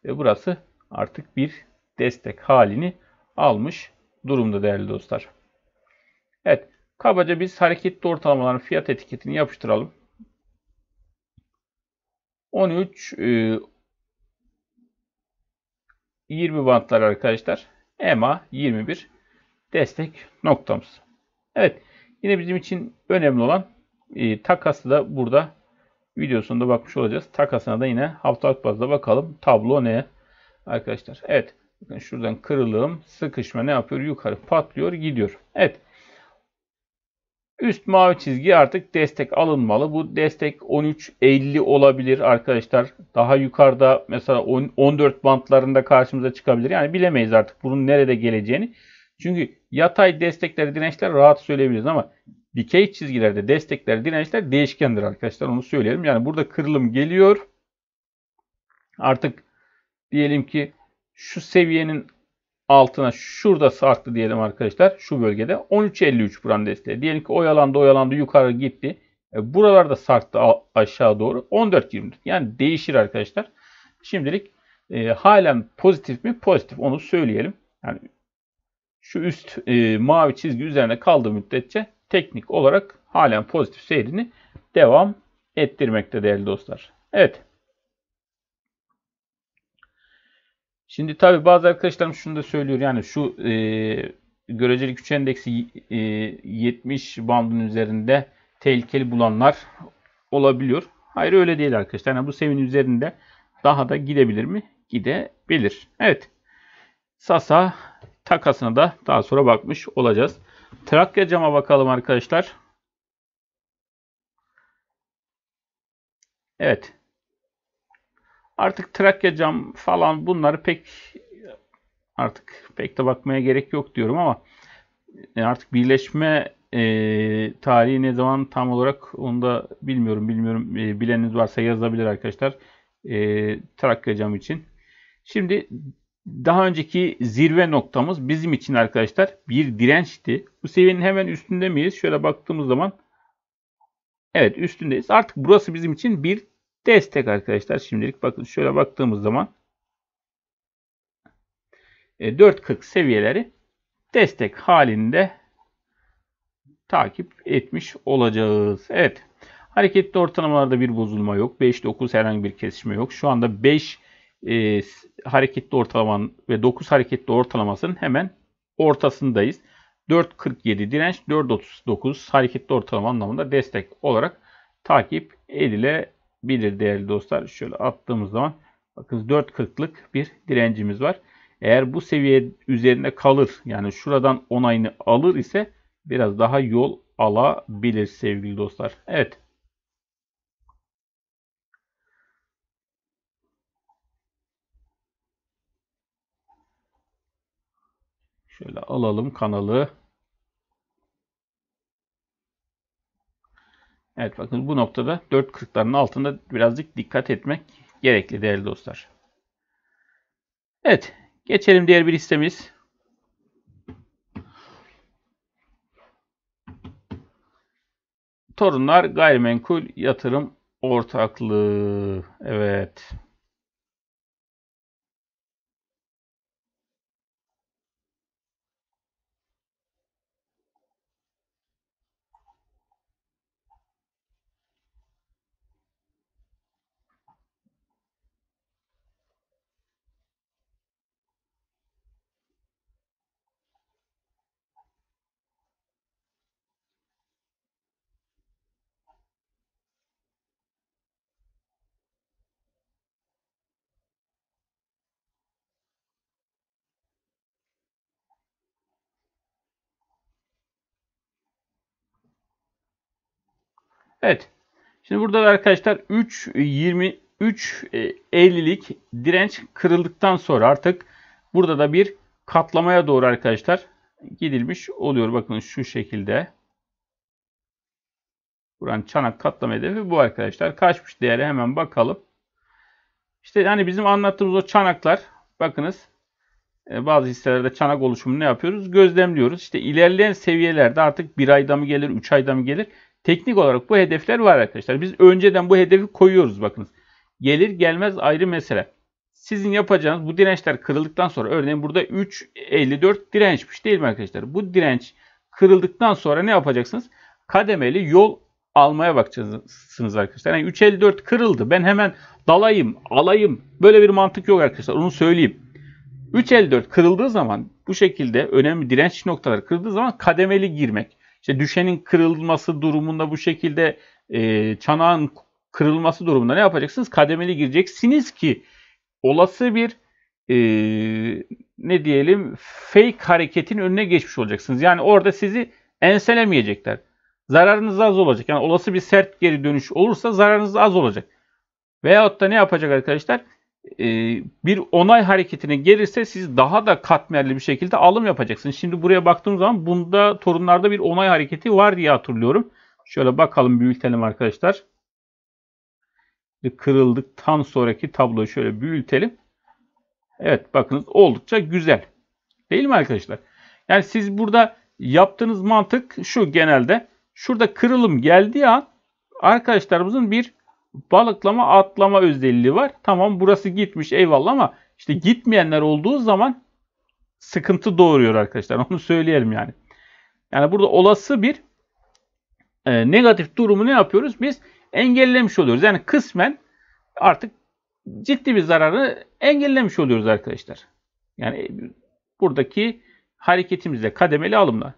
A: ve burası artık bir destek halini almış durumda değerli dostlar. Evet. Kabaca biz hareketli ortalamaların fiyat etiketini yapıştıralım. 13 20 bantlar arkadaşlar. EMA 21 destek noktamız. Evet. Yine bizim için önemli olan e, takası da burada videosunda bakmış olacağız. Takasına da yine haftalık bazda bakalım. Tablo ne? Arkadaşlar. Evet. Bakın şuradan kırılım, sıkışma ne yapıyor? Yukarı patlıyor, gidiyor. Evet. Üst mavi çizgi artık destek alınmalı. Bu destek 13.50 olabilir arkadaşlar. Daha yukarıda mesela 14 bantlarında karşımıza çıkabilir. Yani bilemeyiz artık bunun nerede geleceğini. Çünkü yatay destekler, dirençler rahat söyleyebiliriz ama dikey çizgilerde destekler, dirençler değişkendir arkadaşlar. Onu söyleyelim. Yani burada kırılım geliyor. Artık diyelim ki şu seviyenin altına şurada sarktı diyelim arkadaşlar. Şu bölgede 13.53 buranın desteği. Diyelim ki oyalandı oyalandı yukarı gitti. E, buralarda sarktı aşağı doğru 14.24. Yani değişir arkadaşlar. Şimdilik e, halen pozitif mi? Pozitif onu söyleyelim. Yani şu üst e, mavi çizgi üzerine kaldığı müddetçe teknik olarak halen pozitif seyrini devam ettirmekte değerli dostlar. Evet. Şimdi tabi bazı arkadaşlarım şunu da söylüyor. Yani şu e, göreceli güç endeksi e, 70 bandın üzerinde tehlikeli bulanlar olabiliyor. Hayır öyle değil arkadaşlar. Yani bu sevinin üzerinde daha da gidebilir mi? Gidebilir. Evet. Sasa takasına da daha sonra bakmış olacağız. Trakya cama bakalım arkadaşlar. Evet. Artık Trakya cam falan bunları pek artık pek de bakmaya gerek yok diyorum ama e, artık birleşme e, tarihi ne zaman tam olarak onu da bilmiyorum. Bilmiyorum. E, bileniniz varsa yazabilir arkadaşlar. E, Trakya cam için. Şimdi daha önceki zirve noktamız bizim için arkadaşlar bir dirençti. Bu seviyenin hemen üstünde miyiz? Şöyle baktığımız zaman evet üstündeyiz. Artık burası bizim için bir destek arkadaşlar. Şimdilik bakın şöyle baktığımız zaman 4.40 e, seviyeleri destek halinde takip etmiş olacağız. Evet. Hareketli ortalamalarda bir bozulma yok. 5-9 herhangi bir kesişme yok. Şu anda 5 e, hareketli ortalamanın ve 9 hareketli ortalamasının hemen ortasındayız. 4.47 direnç, 4.39 hareketli ortalama anlamında destek olarak takip edilebilir değerli dostlar. Şöyle attığımız zaman bakın 4.40'lık bir direncimiz var. Eğer bu seviye üzerinde kalır yani şuradan onayını alır ise biraz daha yol alabilir sevgili dostlar. Evet. Şöyle alalım kanalı. Evet bakın bu noktada 4.40'ların altında birazcık dikkat etmek gerekli değerli dostlar. Evet geçelim diğer bir hissemiz. Torunlar Gayrimenkul Yatırım Ortaklığı. Evet. Evet. Şimdi burada da arkadaşlar 3 23 50'lik direnç kırıldıktan sonra artık burada da bir katlamaya doğru arkadaşlar gidilmiş oluyor. Bakın şu şekilde. Buranın çanak katlama hedefi bu arkadaşlar. Kaçmış değeri hemen bakalım. İşte yani bizim anlattığımız o çanaklar bakınız e, bazı hisselerde çanak oluşumu ne yapıyoruz? Gözlemliyoruz. İşte ilerleyen seviyelerde artık bir ayda mı gelir, üç ayda mı gelir? Teknik olarak bu hedefler var arkadaşlar. Biz önceden bu hedefi koyuyoruz bakınız. Gelir gelmez ayrı mesele. Sizin yapacağınız bu dirençler kırıldıktan sonra örneğin burada 3.54 dirençmiş değil mi arkadaşlar? Bu direnç kırıldıktan sonra ne yapacaksınız? Kademeli yol almaya bakacaksınız arkadaşlar. Yani 3.54 kırıldı. Ben hemen dalayım, alayım. Böyle bir mantık yok arkadaşlar. Onu söyleyeyim. 3.54 kırıldığı zaman bu şekilde önemli direnç noktaları kırıldığı zaman kademeli girmek. İşte düşenin kırılması durumunda bu şekilde e, çanağın kırılması durumunda ne yapacaksınız? Kademeli gireceksiniz ki olası bir e, ne diyelim fake hareketin önüne geçmiş olacaksınız. Yani orada sizi enselemeyecekler. Zararınız az olacak. Yani olası bir sert geri dönüş olursa zararınız az olacak. Veyahut da ne yapacak arkadaşlar? E, bir onay hareketine gelirse siz daha da katmerli bir şekilde alım yapacaksınız. Şimdi buraya baktığım zaman bunda torunlarda bir onay hareketi var diye hatırlıyorum. Şöyle bakalım büyütelim arkadaşlar. Kırıldıktan sonraki tabloyu şöyle büyütelim. Evet bakınız oldukça güzel. Değil mi arkadaşlar? Yani siz burada yaptığınız mantık şu genelde. Şurada kırılım geldiği an arkadaşlarımızın bir balıklama atlama özelliği var. Tamam burası gitmiş eyvallah ama işte gitmeyenler olduğu zaman sıkıntı doğuruyor arkadaşlar. Onu söyleyelim yani. Yani burada olası bir e, negatif durumu ne yapıyoruz? Biz engellemiş oluyoruz. Yani kısmen artık ciddi bir zararı engellemiş oluyoruz arkadaşlar. Yani buradaki hareketimizle kademeli alımla.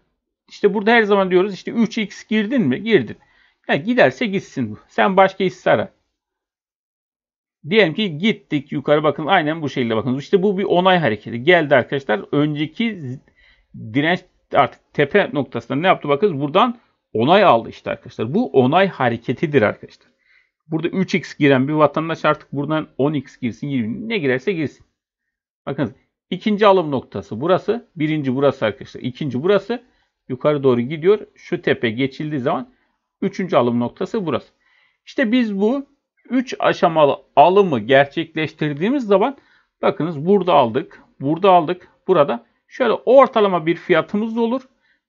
A: İşte burada her zaman diyoruz işte 3x girdin mi? Girdin. Ya giderse gitsin. Sen başka hisse ara. Diyelim ki gittik yukarı bakın aynen bu şekilde bakın. İşte bu bir onay hareketi. Geldi arkadaşlar. Önceki direnç artık tepe noktasında ne yaptı bakın buradan onay aldı işte arkadaşlar. Bu onay hareketidir arkadaşlar. Burada 3x giren bir vatandaş artık buradan 10x girsin 20 ne girerse girsin. Bakın ikinci alım noktası burası. Birinci burası arkadaşlar. İkinci burası. Yukarı doğru gidiyor. Şu tepe geçildiği zaman Üçüncü alım noktası burası. İşte biz bu üç aşamalı alımı gerçekleştirdiğimiz zaman bakınız burada aldık, burada aldık, burada şöyle ortalama bir fiyatımız olur.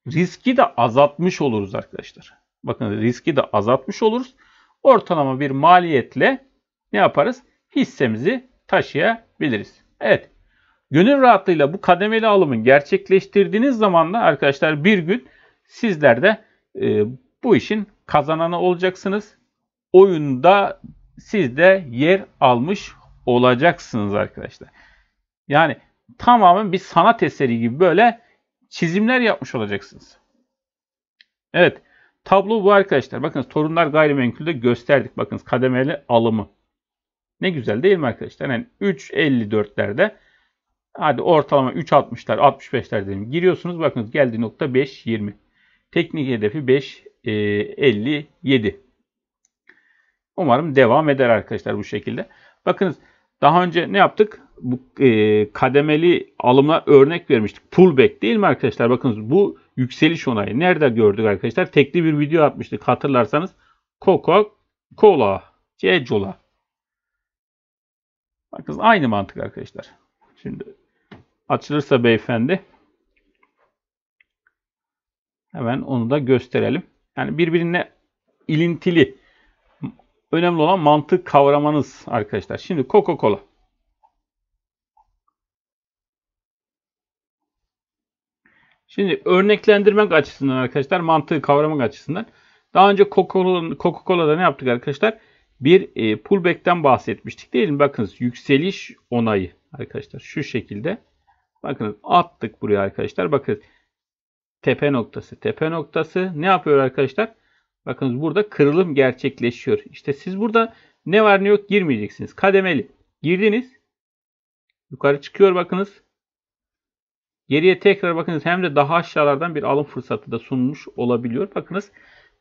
A: Riski de azaltmış oluruz arkadaşlar. Bakın riski de azaltmış oluruz. Ortalama bir maliyetle ne yaparız? Hissemizi taşıyabiliriz. Evet. Gönül rahatlığıyla bu kademeli alımın gerçekleştirdiğiniz zaman da arkadaşlar bir gün sizler de e, bu işin kazananı olacaksınız. Oyunda siz de yer almış olacaksınız arkadaşlar. Yani tamamen bir sanat eseri gibi böyle çizimler yapmış olacaksınız. Evet. Tablo bu arkadaşlar. Bakınız torunlar gayrimenkulde gösterdik. Bakınız kademeli alımı. Ne güzel değil mi arkadaşlar? Yani 3.54'lerde hadi ortalama 3.60'lar 65'ler diyelim. Giriyorsunuz bakınız geldiği nokta 5.20. Teknik hedefi 5.57. Umarım devam eder arkadaşlar bu şekilde. Bakınız daha önce ne yaptık? Bu e, kademeli alımla örnek vermiştik. Pullback değil mi arkadaşlar? Bakınız bu yükseliş onayı. Nerede gördük arkadaşlar? Tekli bir video atmıştık hatırlarsanız. Coca-Cola, Cecola. Bakın aynı mantık arkadaşlar. Şimdi açılırsa beyefendi hemen onu da gösterelim. Yani birbirine ilintili önemli olan mantık kavramanız arkadaşlar. Şimdi Coca-Cola. Şimdi örneklendirmek açısından arkadaşlar mantığı kavramak açısından daha önce Coca-Cola'da ne yaptık arkadaşlar? Bir e, pullback'ten bahsetmiştik değil mi? Bakınız yükseliş onayı arkadaşlar şu şekilde. Bakınız attık buraya arkadaşlar. Bakın tepe noktası tepe noktası ne yapıyor arkadaşlar? Bakınız burada kırılım gerçekleşiyor. İşte siz burada ne var ne yok girmeyeceksiniz. Kademeli. Girdiniz. Yukarı çıkıyor bakınız. Geriye tekrar bakınız hem de daha aşağılardan bir alım fırsatı da sunmuş olabiliyor. Bakınız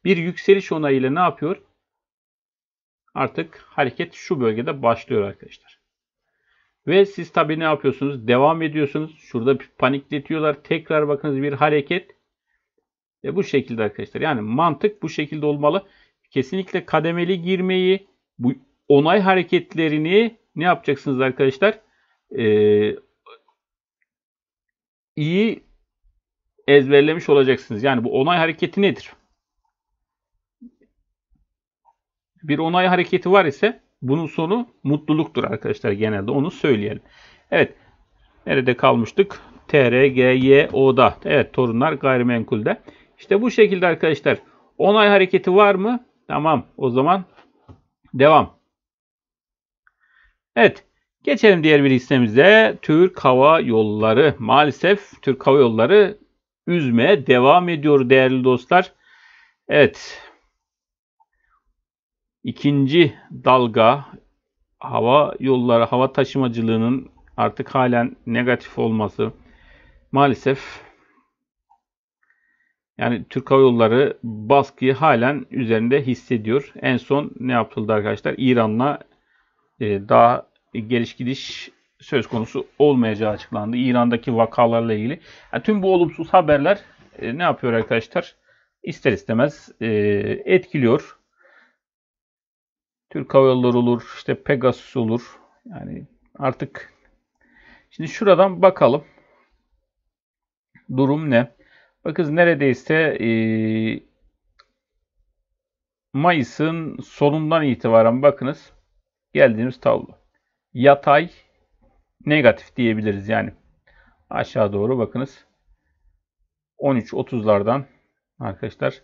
A: bir yükseliş onayıyla ne yapıyor? Artık hareket şu bölgede başlıyor arkadaşlar. Ve siz tabii ne yapıyorsunuz? Devam ediyorsunuz. Şurada panikletiyorlar. Tekrar bakınız bir hareket. Ve bu şekilde arkadaşlar. Yani mantık bu şekilde olmalı. Kesinlikle kademeli girmeyi, bu onay hareketlerini ne yapacaksınız arkadaşlar? Ee, iyi ezberlemiş olacaksınız. Yani bu onay hareketi nedir? Bir onay hareketi var ise bunun sonu mutluluktur arkadaşlar genelde onu söyleyelim. Evet. Nerede kalmıştık? TRGYO'da. Evet torunlar gayrimenkulde. İşte bu şekilde arkadaşlar. Onay hareketi var mı? Tamam. O zaman devam. Evet. Geçelim diğer bir hissemize. Türk Hava Yolları. Maalesef Türk Hava Yolları üzmeye devam ediyor değerli dostlar. Evet. İkinci dalga hava yolları, hava taşımacılığının artık halen negatif olması maalesef yani Türk Hava Yolları baskıyı halen üzerinde hissediyor. En son ne yapıldı arkadaşlar? İran'la e, daha geliş gidiş söz konusu olmayacağı açıklandı. İran'daki vakalarla ilgili. Yani tüm bu olumsuz haberler e, ne yapıyor arkadaşlar? İster istemez e, etkiliyor. Türk Hava Yolları olur, işte Pegasus olur. Yani artık şimdi şuradan bakalım. Durum ne? Bakın neredeyse e, Mayıs'ın sonundan itibaren bakınız geldiğimiz tablo. Yatay negatif diyebiliriz yani. Aşağı doğru bakınız. 13-30'lardan arkadaşlar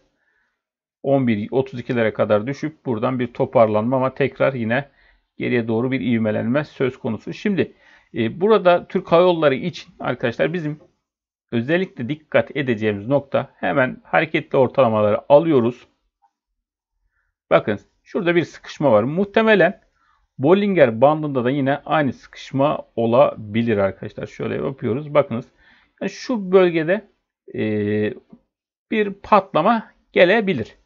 A: 11-32'lere kadar düşüp buradan bir toparlanma ama tekrar yine geriye doğru bir ivmelenme söz konusu. Şimdi e, burada Türk Hava Yolları için arkadaşlar bizim özellikle dikkat edeceğimiz nokta hemen hareketli ortalamaları alıyoruz. Bakın şurada bir sıkışma var. Muhtemelen Bollinger bandında da yine aynı sıkışma olabilir arkadaşlar. Şöyle yapıyoruz. Bakınız yani şu bölgede e, bir patlama gelebilir.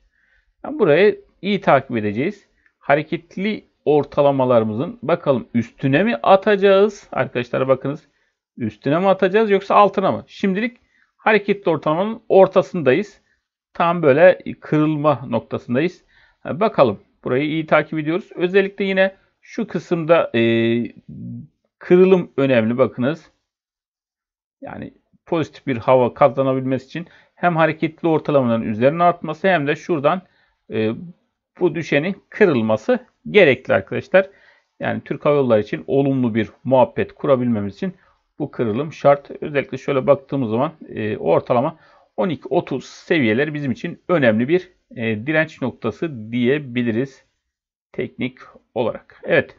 A: Yani burayı iyi takip edeceğiz. Hareketli ortalamalarımızın bakalım üstüne mi atacağız? Arkadaşlar bakınız üstüne mi atacağız yoksa altına mı? Şimdilik hareketli ortalamanın ortasındayız. Tam böyle kırılma noktasındayız. Bakalım burayı iyi takip ediyoruz. Özellikle yine şu kısımda e, kırılım önemli bakınız. Yani pozitif bir hava kazanabilmesi için hem hareketli ortalamaların üzerine artması hem de şuradan e, bu düşenin kırılması gerekli arkadaşlar. Yani Türk Hava Yolları için olumlu bir muhabbet kurabilmemiz için bu kırılım şart. Özellikle şöyle baktığımız zaman e, ortalama 12-30 seviyeleri bizim için önemli bir e, direnç noktası diyebiliriz teknik olarak. Evet.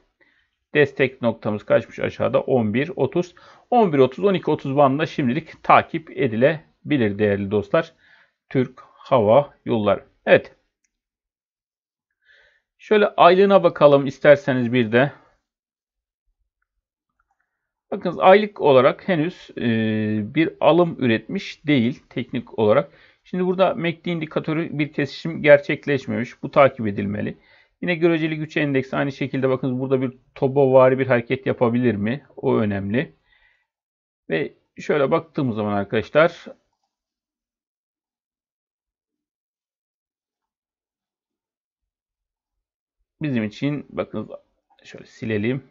A: Destek noktamız kaçmış aşağıda? 11-30. 11-30, 12-30 bandında şimdilik takip edilebilir değerli dostlar. Türk Hava Yolları. Evet. Şöyle aylığına bakalım isterseniz bir de. Bakınız aylık olarak henüz e, bir alım üretmiş değil teknik olarak. Şimdi burada MACD indikatörü bir kesişim gerçekleşmemiş. Bu takip edilmeli. Yine göreceli güç endeksi aynı şekilde bakınız burada bir tobo vari bir hareket yapabilir mi? O önemli. Ve şöyle baktığımız zaman arkadaşlar bizim için bakınız şöyle silelim.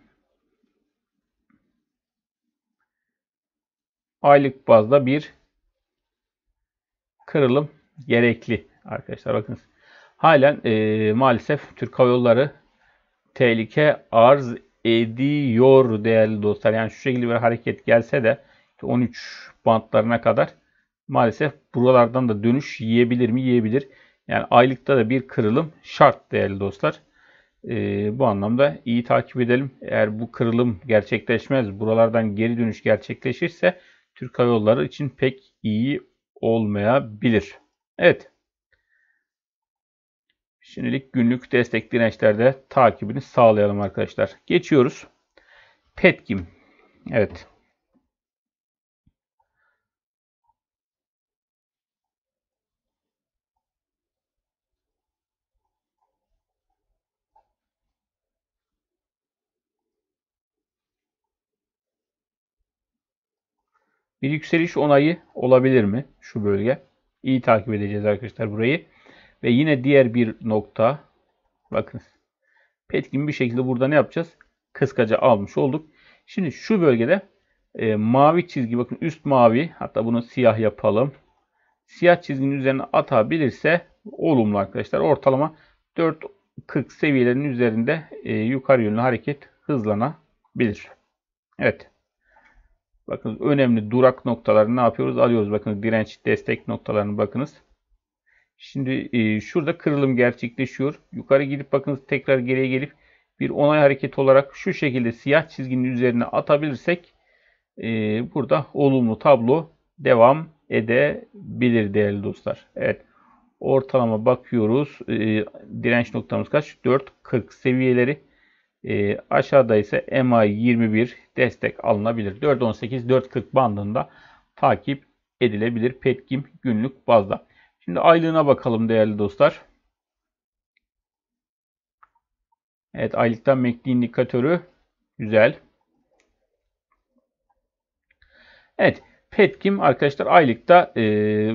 A: Aylık bazda bir kırılım gerekli arkadaşlar. Bakınız halen e, maalesef Türk Hava Yolları tehlike arz ediyor değerli dostlar. Yani şu şekilde bir hareket gelse de 13 bantlarına kadar maalesef buralardan da dönüş yiyebilir mi? Yiyebilir. Yani aylıkta da bir kırılım şart değerli dostlar. Ee, bu anlamda iyi takip edelim. Eğer bu kırılım gerçekleşmez, buralardan geri dönüş gerçekleşirse Türk Hava Yolları için pek iyi olmayabilir. Evet. Şimdilik günlük destek dirençlerde takibini sağlayalım arkadaşlar. Geçiyoruz. Petkim. Evet. Bir yükseliş onayı olabilir mi? Şu bölge. İyi takip edeceğiz arkadaşlar burayı. Ve yine diğer bir nokta. Bakın. Petkin bir şekilde burada ne yapacağız? Kıskaca almış olduk. Şimdi şu bölgede e, mavi çizgi bakın üst mavi hatta bunu siyah yapalım. Siyah çizginin üzerine atabilirse olumlu arkadaşlar. Ortalama 4.40 seviyelerinin üzerinde e, yukarı yönlü hareket hızlanabilir. Evet. Bakın önemli durak noktalarını ne yapıyoruz? Alıyoruz. Bakın direnç destek noktalarını bakınız. Şimdi e, şurada kırılım gerçekleşiyor. Yukarı gidip bakınız tekrar geriye gelip bir onay hareketi olarak şu şekilde siyah çizginin üzerine atabilirsek e, burada olumlu tablo devam edebilir değerli dostlar. Evet. Ortalama bakıyoruz. E, direnç noktamız kaç? 4.40 seviyeleri. E, aşağıda ise MA 21 destek alınabilir. 4.18 4.40 bandında takip edilebilir Petkim günlük bazda. Şimdi aylığına bakalım değerli dostlar. Evet aylıktan MACD indikatörü güzel. Evet Petkim arkadaşlar aylıkta e,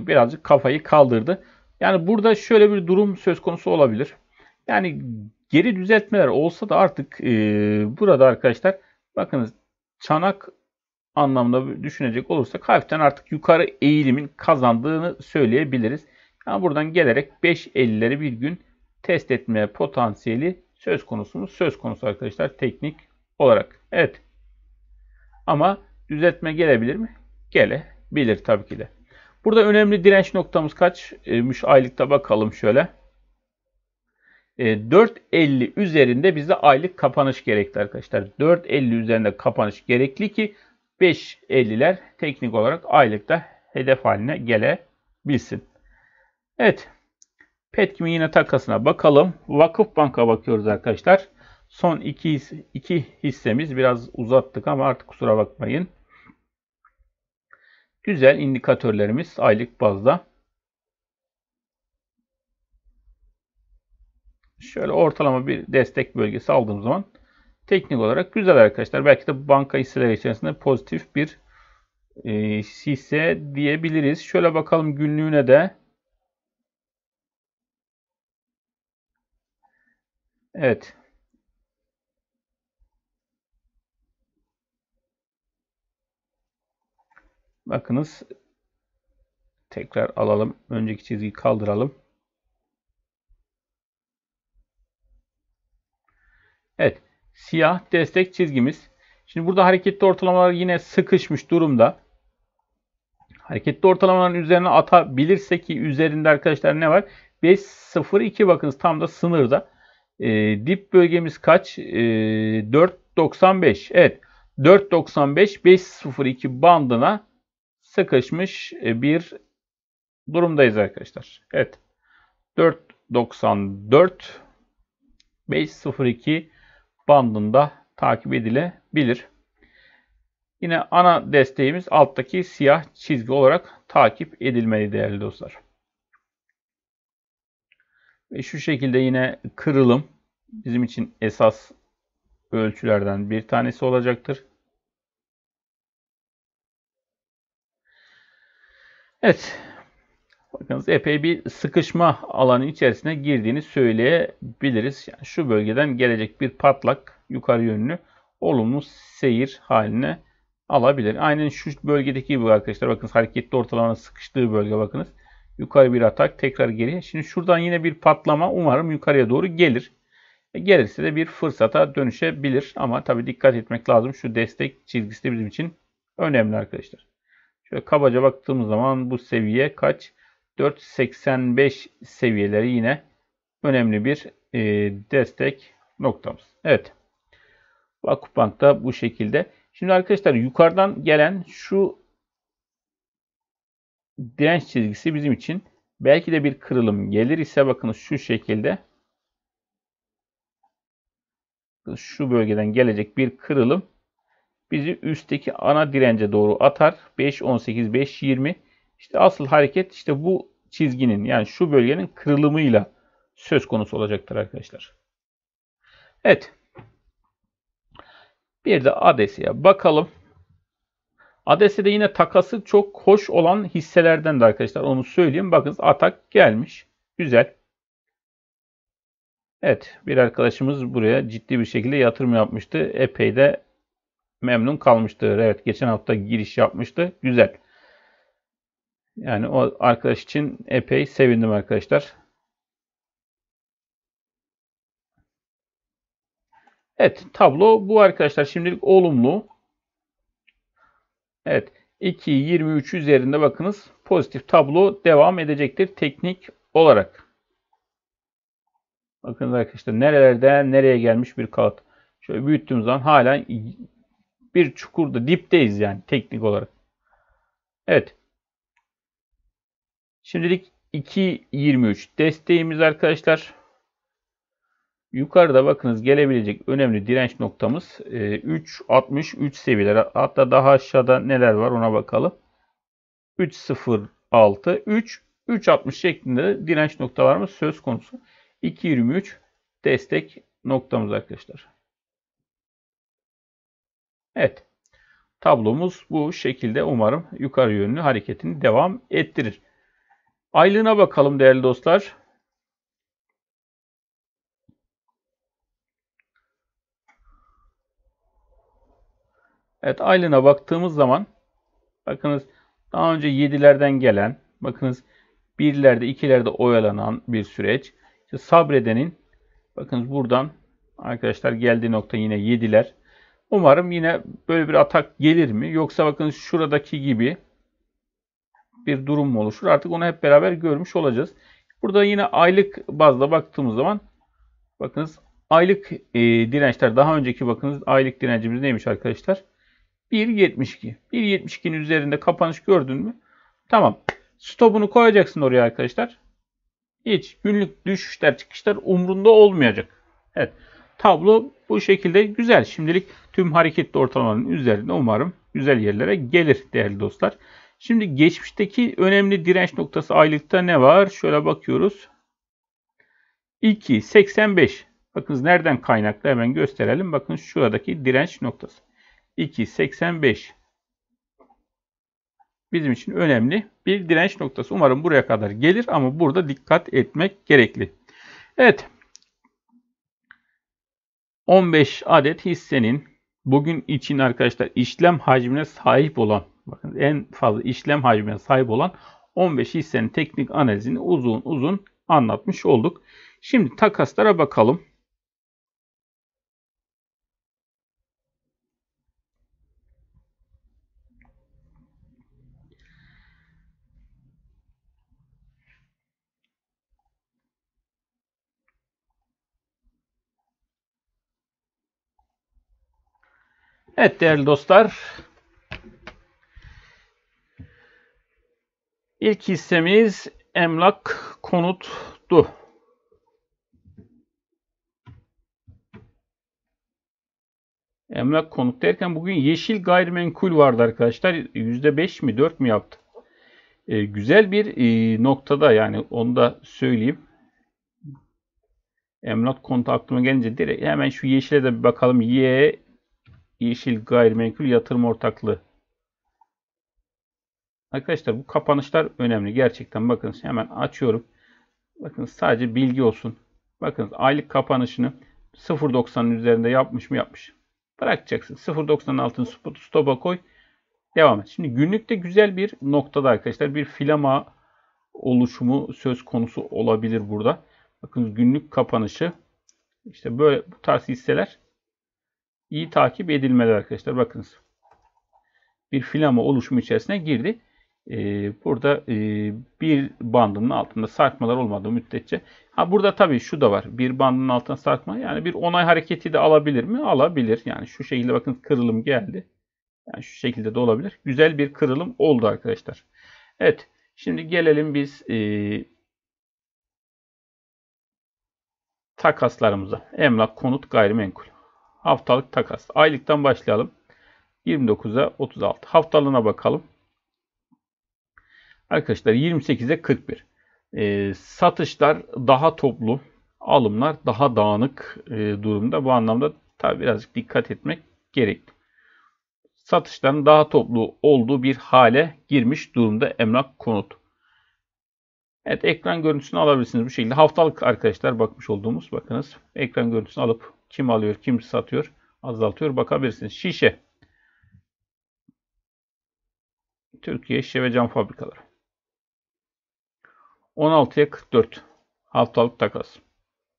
A: birazcık kafayı kaldırdı. Yani burada şöyle bir durum söz konusu olabilir. Yani geri düzeltmeler olsa da artık e, burada arkadaşlar bakınız çanak anlamda düşünecek olursak hafiften artık yukarı eğilimin kazandığını söyleyebiliriz. Yani buradan gelerek 5.50'leri bir gün test etme potansiyeli söz konusu mu? Söz konusu arkadaşlar teknik olarak. Evet. Ama düzeltme gelebilir mi? Gelebilir tabii ki de. Burada önemli direnç noktamız kaçmış aylıkta bakalım şöyle. 4.50 e, üzerinde bize aylık kapanış gerekli arkadaşlar. 4.50 üzerinde kapanış gerekli ki 5.50'ler teknik olarak aylıkta hedef haline gelebilsin. Evet. Petkim'in yine takasına bakalım. Vakıf Bank'a bakıyoruz arkadaşlar. Son iki, iki hissemiz biraz uzattık ama artık kusura bakmayın. Güzel indikatörlerimiz aylık bazda. Şöyle ortalama bir destek bölgesi aldığım zaman teknik olarak güzel arkadaşlar. Belki de banka hisseleri içerisinde pozitif bir e, hisse diyebiliriz. Şöyle bakalım günlüğüne de. Evet. Bakınız tekrar alalım. Önceki çizgiyi kaldıralım. Evet. Siyah destek çizgimiz. Şimdi burada hareketli ortalamalar yine sıkışmış durumda. Hareketli ortalamaların üzerine atabilirse ki üzerinde arkadaşlar ne var? 5.02 bakınız tam da sınırda. E, dip bölgemiz kaç? E, 4.95. Evet. 4.95 5.02 bandına sıkışmış bir durumdayız arkadaşlar. Evet. 4.94 5.02 bandında takip edilebilir. Yine ana desteğimiz alttaki siyah çizgi olarak takip edilmeli değerli dostlar. Ve şu şekilde yine kırılım bizim için esas ölçülerden bir tanesi olacaktır. Evet. Bakınız epey bir sıkışma alanı içerisine girdiğini söyleyebiliriz. Yani şu bölgeden gelecek bir patlak yukarı yönlü olumlu seyir haline alabilir. Aynen şu bölgedeki gibi arkadaşlar. Bakın hareketli ortalama sıkıştığı bölge bakınız. Yukarı bir atak tekrar geriye. Şimdi şuradan yine bir patlama umarım yukarıya doğru gelir. E gelirse de bir fırsata dönüşebilir. Ama tabii dikkat etmek lazım. Şu destek çizgisi de bizim için önemli arkadaşlar. Şöyle kabaca baktığımız zaman bu seviye kaç? 4.85 seviyeleri yine önemli bir e, destek noktamız. Evet. Vakıfbank da bu şekilde. Şimdi arkadaşlar yukarıdan gelen şu direnç çizgisi bizim için belki de bir kırılım gelir ise bakınız şu şekilde şu bölgeden gelecek bir kırılım bizi üstteki ana dirence doğru atar. 5, 18, 5, 20. İşte asıl hareket işte bu çizginin yani şu bölgenin kırılımıyla söz konusu olacaktır arkadaşlar. Evet. Bir de ADS'ye bakalım. ADS'de yine takası çok hoş olan hisselerden de arkadaşlar. Onu söyleyeyim. Bakın atak gelmiş. Güzel. Evet. Bir arkadaşımız buraya ciddi bir şekilde yatırım yapmıştı. Epey de memnun kalmıştır. Evet. Geçen hafta giriş yapmıştı. Güzel. Yani o arkadaş için epey sevindim arkadaşlar. Evet tablo bu arkadaşlar şimdilik olumlu. Evet 2.23 üzerinde bakınız pozitif tablo devam edecektir teknik olarak. Bakın arkadaşlar nerelerden nereye gelmiş bir kağıt. Şöyle büyüttüğüm zaman hala bir çukurda dipteyiz yani teknik olarak. Evet. Şimdilik 2.23 desteğimiz arkadaşlar. Yukarıda bakınız gelebilecek önemli direnç noktamız 3.63 e, seviyeler. Hatta daha aşağıda neler var ona bakalım. 3.06, 3, 3.60 şeklinde direnç noktalarımız söz konusu. 2.23 destek noktamız arkadaşlar. Evet. Tablomuz bu şekilde umarım yukarı yönlü hareketini devam ettirir. Aylığına bakalım değerli dostlar. Evet aylığına baktığımız zaman bakınız daha önce 7'lerden gelen bakınız 1'lerde 2'lerde oyalanan bir süreç. İşte sabredenin bakınız buradan arkadaşlar geldiği nokta yine 7'ler. Umarım yine böyle bir atak gelir mi? Yoksa bakın şuradaki gibi bir durum oluşur? Artık onu hep beraber görmüş olacağız. Burada yine aylık bazda baktığımız zaman bakınız aylık e, dirençler daha önceki bakınız aylık direncimiz neymiş arkadaşlar? 1.72. 1.72'nin üzerinde kapanış gördün mü? Tamam. Stopunu koyacaksın oraya arkadaşlar. Hiç günlük düşüşler çıkışlar umrunda olmayacak. Evet. Tablo bu şekilde güzel. Şimdilik tüm hareketli ortalamanın üzerinde umarım güzel yerlere gelir değerli dostlar. Şimdi geçmişteki önemli direnç noktası aylıkta ne var? Şöyle bakıyoruz. 2.85. Bakın nereden kaynaklı hemen gösterelim. Bakın şuradaki direnç noktası. 2.85 bizim için önemli bir direnç noktası. Umarım buraya kadar gelir ama burada dikkat etmek gerekli. Evet. 15 adet hissenin bugün için arkadaşlar işlem hacmine sahip olan bakın en fazla işlem hacmine sahip olan 15 hissenin teknik analizini uzun uzun anlatmış olduk. Şimdi takaslara bakalım. Evet değerli dostlar. İlk hissemiz emlak konuttu. Emlak konut derken bugün yeşil gayrimenkul vardı arkadaşlar. %5 mi 4 mü yaptı? Ee, güzel bir e, noktada yani onu da söyleyeyim. Emlak konut aklıma gelince direkt hemen şu yeşile de bir bakalım. Y yeşil gayrimenkul yatırım ortaklığı. Arkadaşlar bu kapanışlar önemli. Gerçekten bakın hemen açıyorum. Bakın sadece bilgi olsun. Bakın aylık kapanışını 0.90'ın üzerinde yapmış mı yapmış. Bırakacaksın. 0.90'ın altını stopa koy. Devam et. Şimdi günlükte güzel bir noktada arkadaşlar bir filama oluşumu söz konusu olabilir burada. Bakın günlük kapanışı işte böyle bu tarz hisseler iyi takip edilmeli arkadaşlar. Bakınız. Bir filama oluşumu içerisine girdi. Ee, burada e, bir bandının altında sarkmalar olmadığı müddetçe. Ha burada tabii şu da var. Bir bandının altına sarkma. Yani bir onay hareketi de alabilir mi? Alabilir. Yani şu şekilde bakın kırılım geldi. Yani şu şekilde de olabilir. Güzel bir kırılım oldu arkadaşlar. Evet. Şimdi gelelim biz e, takaslarımıza. Emlak, konut, gayrimenkul. Haftalık takas. Aylıktan başlayalım. 29'a 36. Haftalığına bakalım. Arkadaşlar 28'e 41. E, satışlar daha toplu. Alımlar daha dağınık e, durumda. Bu anlamda tabi birazcık dikkat etmek gerekli. Satışların daha toplu olduğu bir hale girmiş durumda emlak konut. Evet ekran görüntüsünü alabilirsiniz bu şekilde. Haftalık arkadaşlar bakmış olduğumuz bakınız. Ekran görüntüsünü alıp kim alıyor kim satıyor azaltıyor bakabilirsiniz. Şişe. Türkiye Şişe ve Cam Fabrikaları. 16'ya 44 haftalık takas.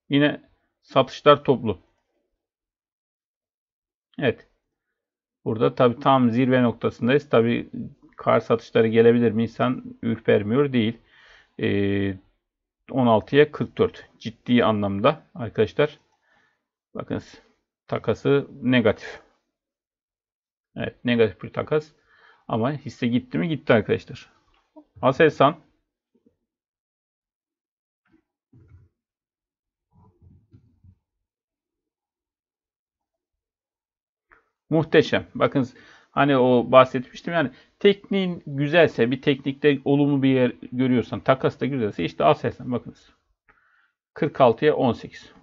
A: Yine satışlar toplu. Evet. Burada tabi tam zirve noktasındayız. Tabi kar satışları gelebilir mi? İnsan ürpermiyor değil. Ee, 16'ya 44. Ciddi anlamda arkadaşlar. Bakınız takası negatif. Evet negatif bir takas. Ama hisse gitti mi? Gitti arkadaşlar. Aselsan Muhteşem. Bakın hani o bahsetmiştim yani tekniğin güzelse bir teknikte olumlu bir yer görüyorsan takas da güzelse işte Aselsan bakınız. 46'ya 18.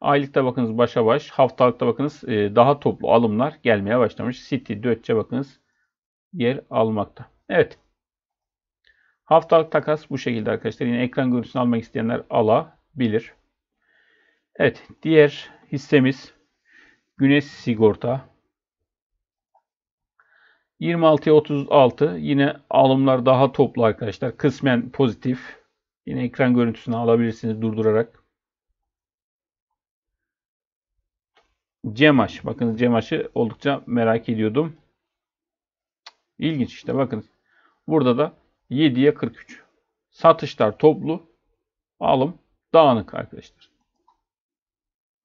A: Aylıkta bakınız başa baş. Haftalıkta bakınız e, daha toplu alımlar gelmeye başlamış. City, Dötçe bakınız yer almakta. Evet. Haftalık takas bu şekilde arkadaşlar. Yine ekran görüntüsünü almak isteyenler alabilir. Evet. Diğer hissemiz Güneş Sigorta. 26'ya 36 yine alımlar daha toplu arkadaşlar. Kısmen pozitif. Yine ekran görüntüsünü alabilirsiniz durdurarak. Cemaş. Bakın Cemaş'ı oldukça merak ediyordum. İlginç işte bakın. Burada da 7'ye 43. Satışlar toplu. Alım dağınık arkadaşlar.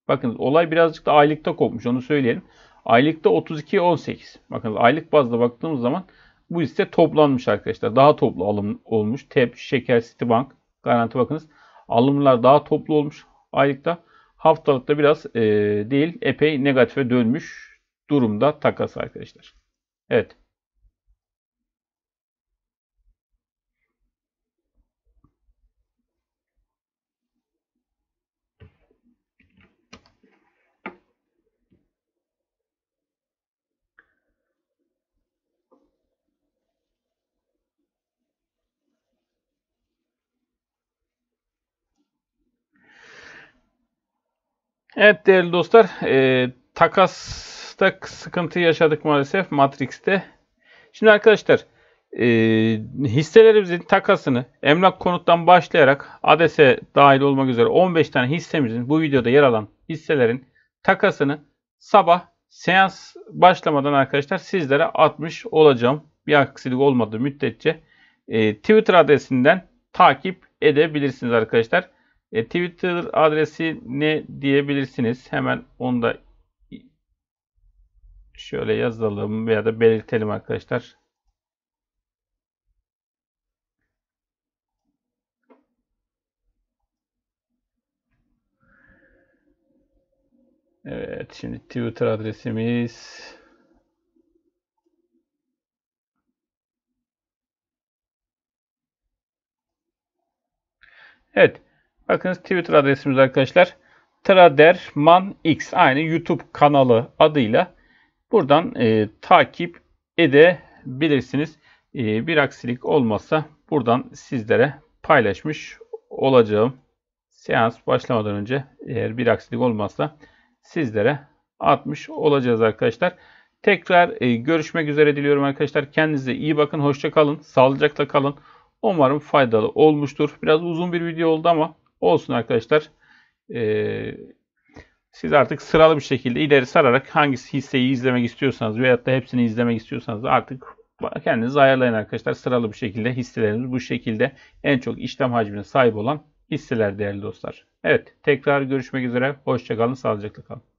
A: Bakın olay birazcık da aylıkta kopmuş onu söyleyelim. Aylıkta 32 18. Bakın aylık bazda baktığımız zaman bu hisse toplanmış arkadaşlar. Daha toplu alım olmuş. TEP, Şeker, Citibank, Garanti bakınız. Alımlar daha toplu olmuş aylıkta. Haftalıkta biraz e, değil epey negatife dönmüş durumda takas arkadaşlar. Evet. Evet değerli dostlar, e, takasta sıkıntı yaşadık maalesef Matrix'te. Şimdi arkadaşlar, e, hisselerimizin takasını emlak konuttan başlayarak ADES'e dahil olmak üzere 15 tane hissemizin bu videoda yer alan hisselerin takasını sabah seans başlamadan arkadaşlar sizlere atmış olacağım. Bir aksilik olmadığı müddetçe e, Twitter adresinden takip edebilirsiniz arkadaşlar. E, Twitter adresi ne diyebilirsiniz. Hemen onu da şöyle yazalım veya da belirtelim arkadaşlar. Evet şimdi Twitter adresimiz Evet Bakınız Twitter adresimiz arkadaşlar. Traderman X aynı YouTube kanalı adıyla buradan e, takip edebilirsiniz. E, bir aksilik olmazsa buradan sizlere paylaşmış olacağım. Seans başlamadan önce eğer bir aksilik olmazsa sizlere atmış olacağız arkadaşlar. Tekrar e, görüşmek üzere diliyorum arkadaşlar. Kendinize iyi bakın. Hoşça kalın. Sağlıcakla kalın. Umarım faydalı olmuştur. Biraz uzun bir video oldu ama olsun arkadaşlar. Ee, siz artık sıralı bir şekilde ileri sararak hangisi hisseyi izlemek istiyorsanız veyahut da hepsini izlemek istiyorsanız artık kendiniz ayarlayın arkadaşlar. Sıralı bir şekilde hisseleriniz bu şekilde en çok işlem hacmine sahip olan hisseler değerli dostlar. Evet tekrar görüşmek üzere. Hoşçakalın. Sağlıcakla kalın.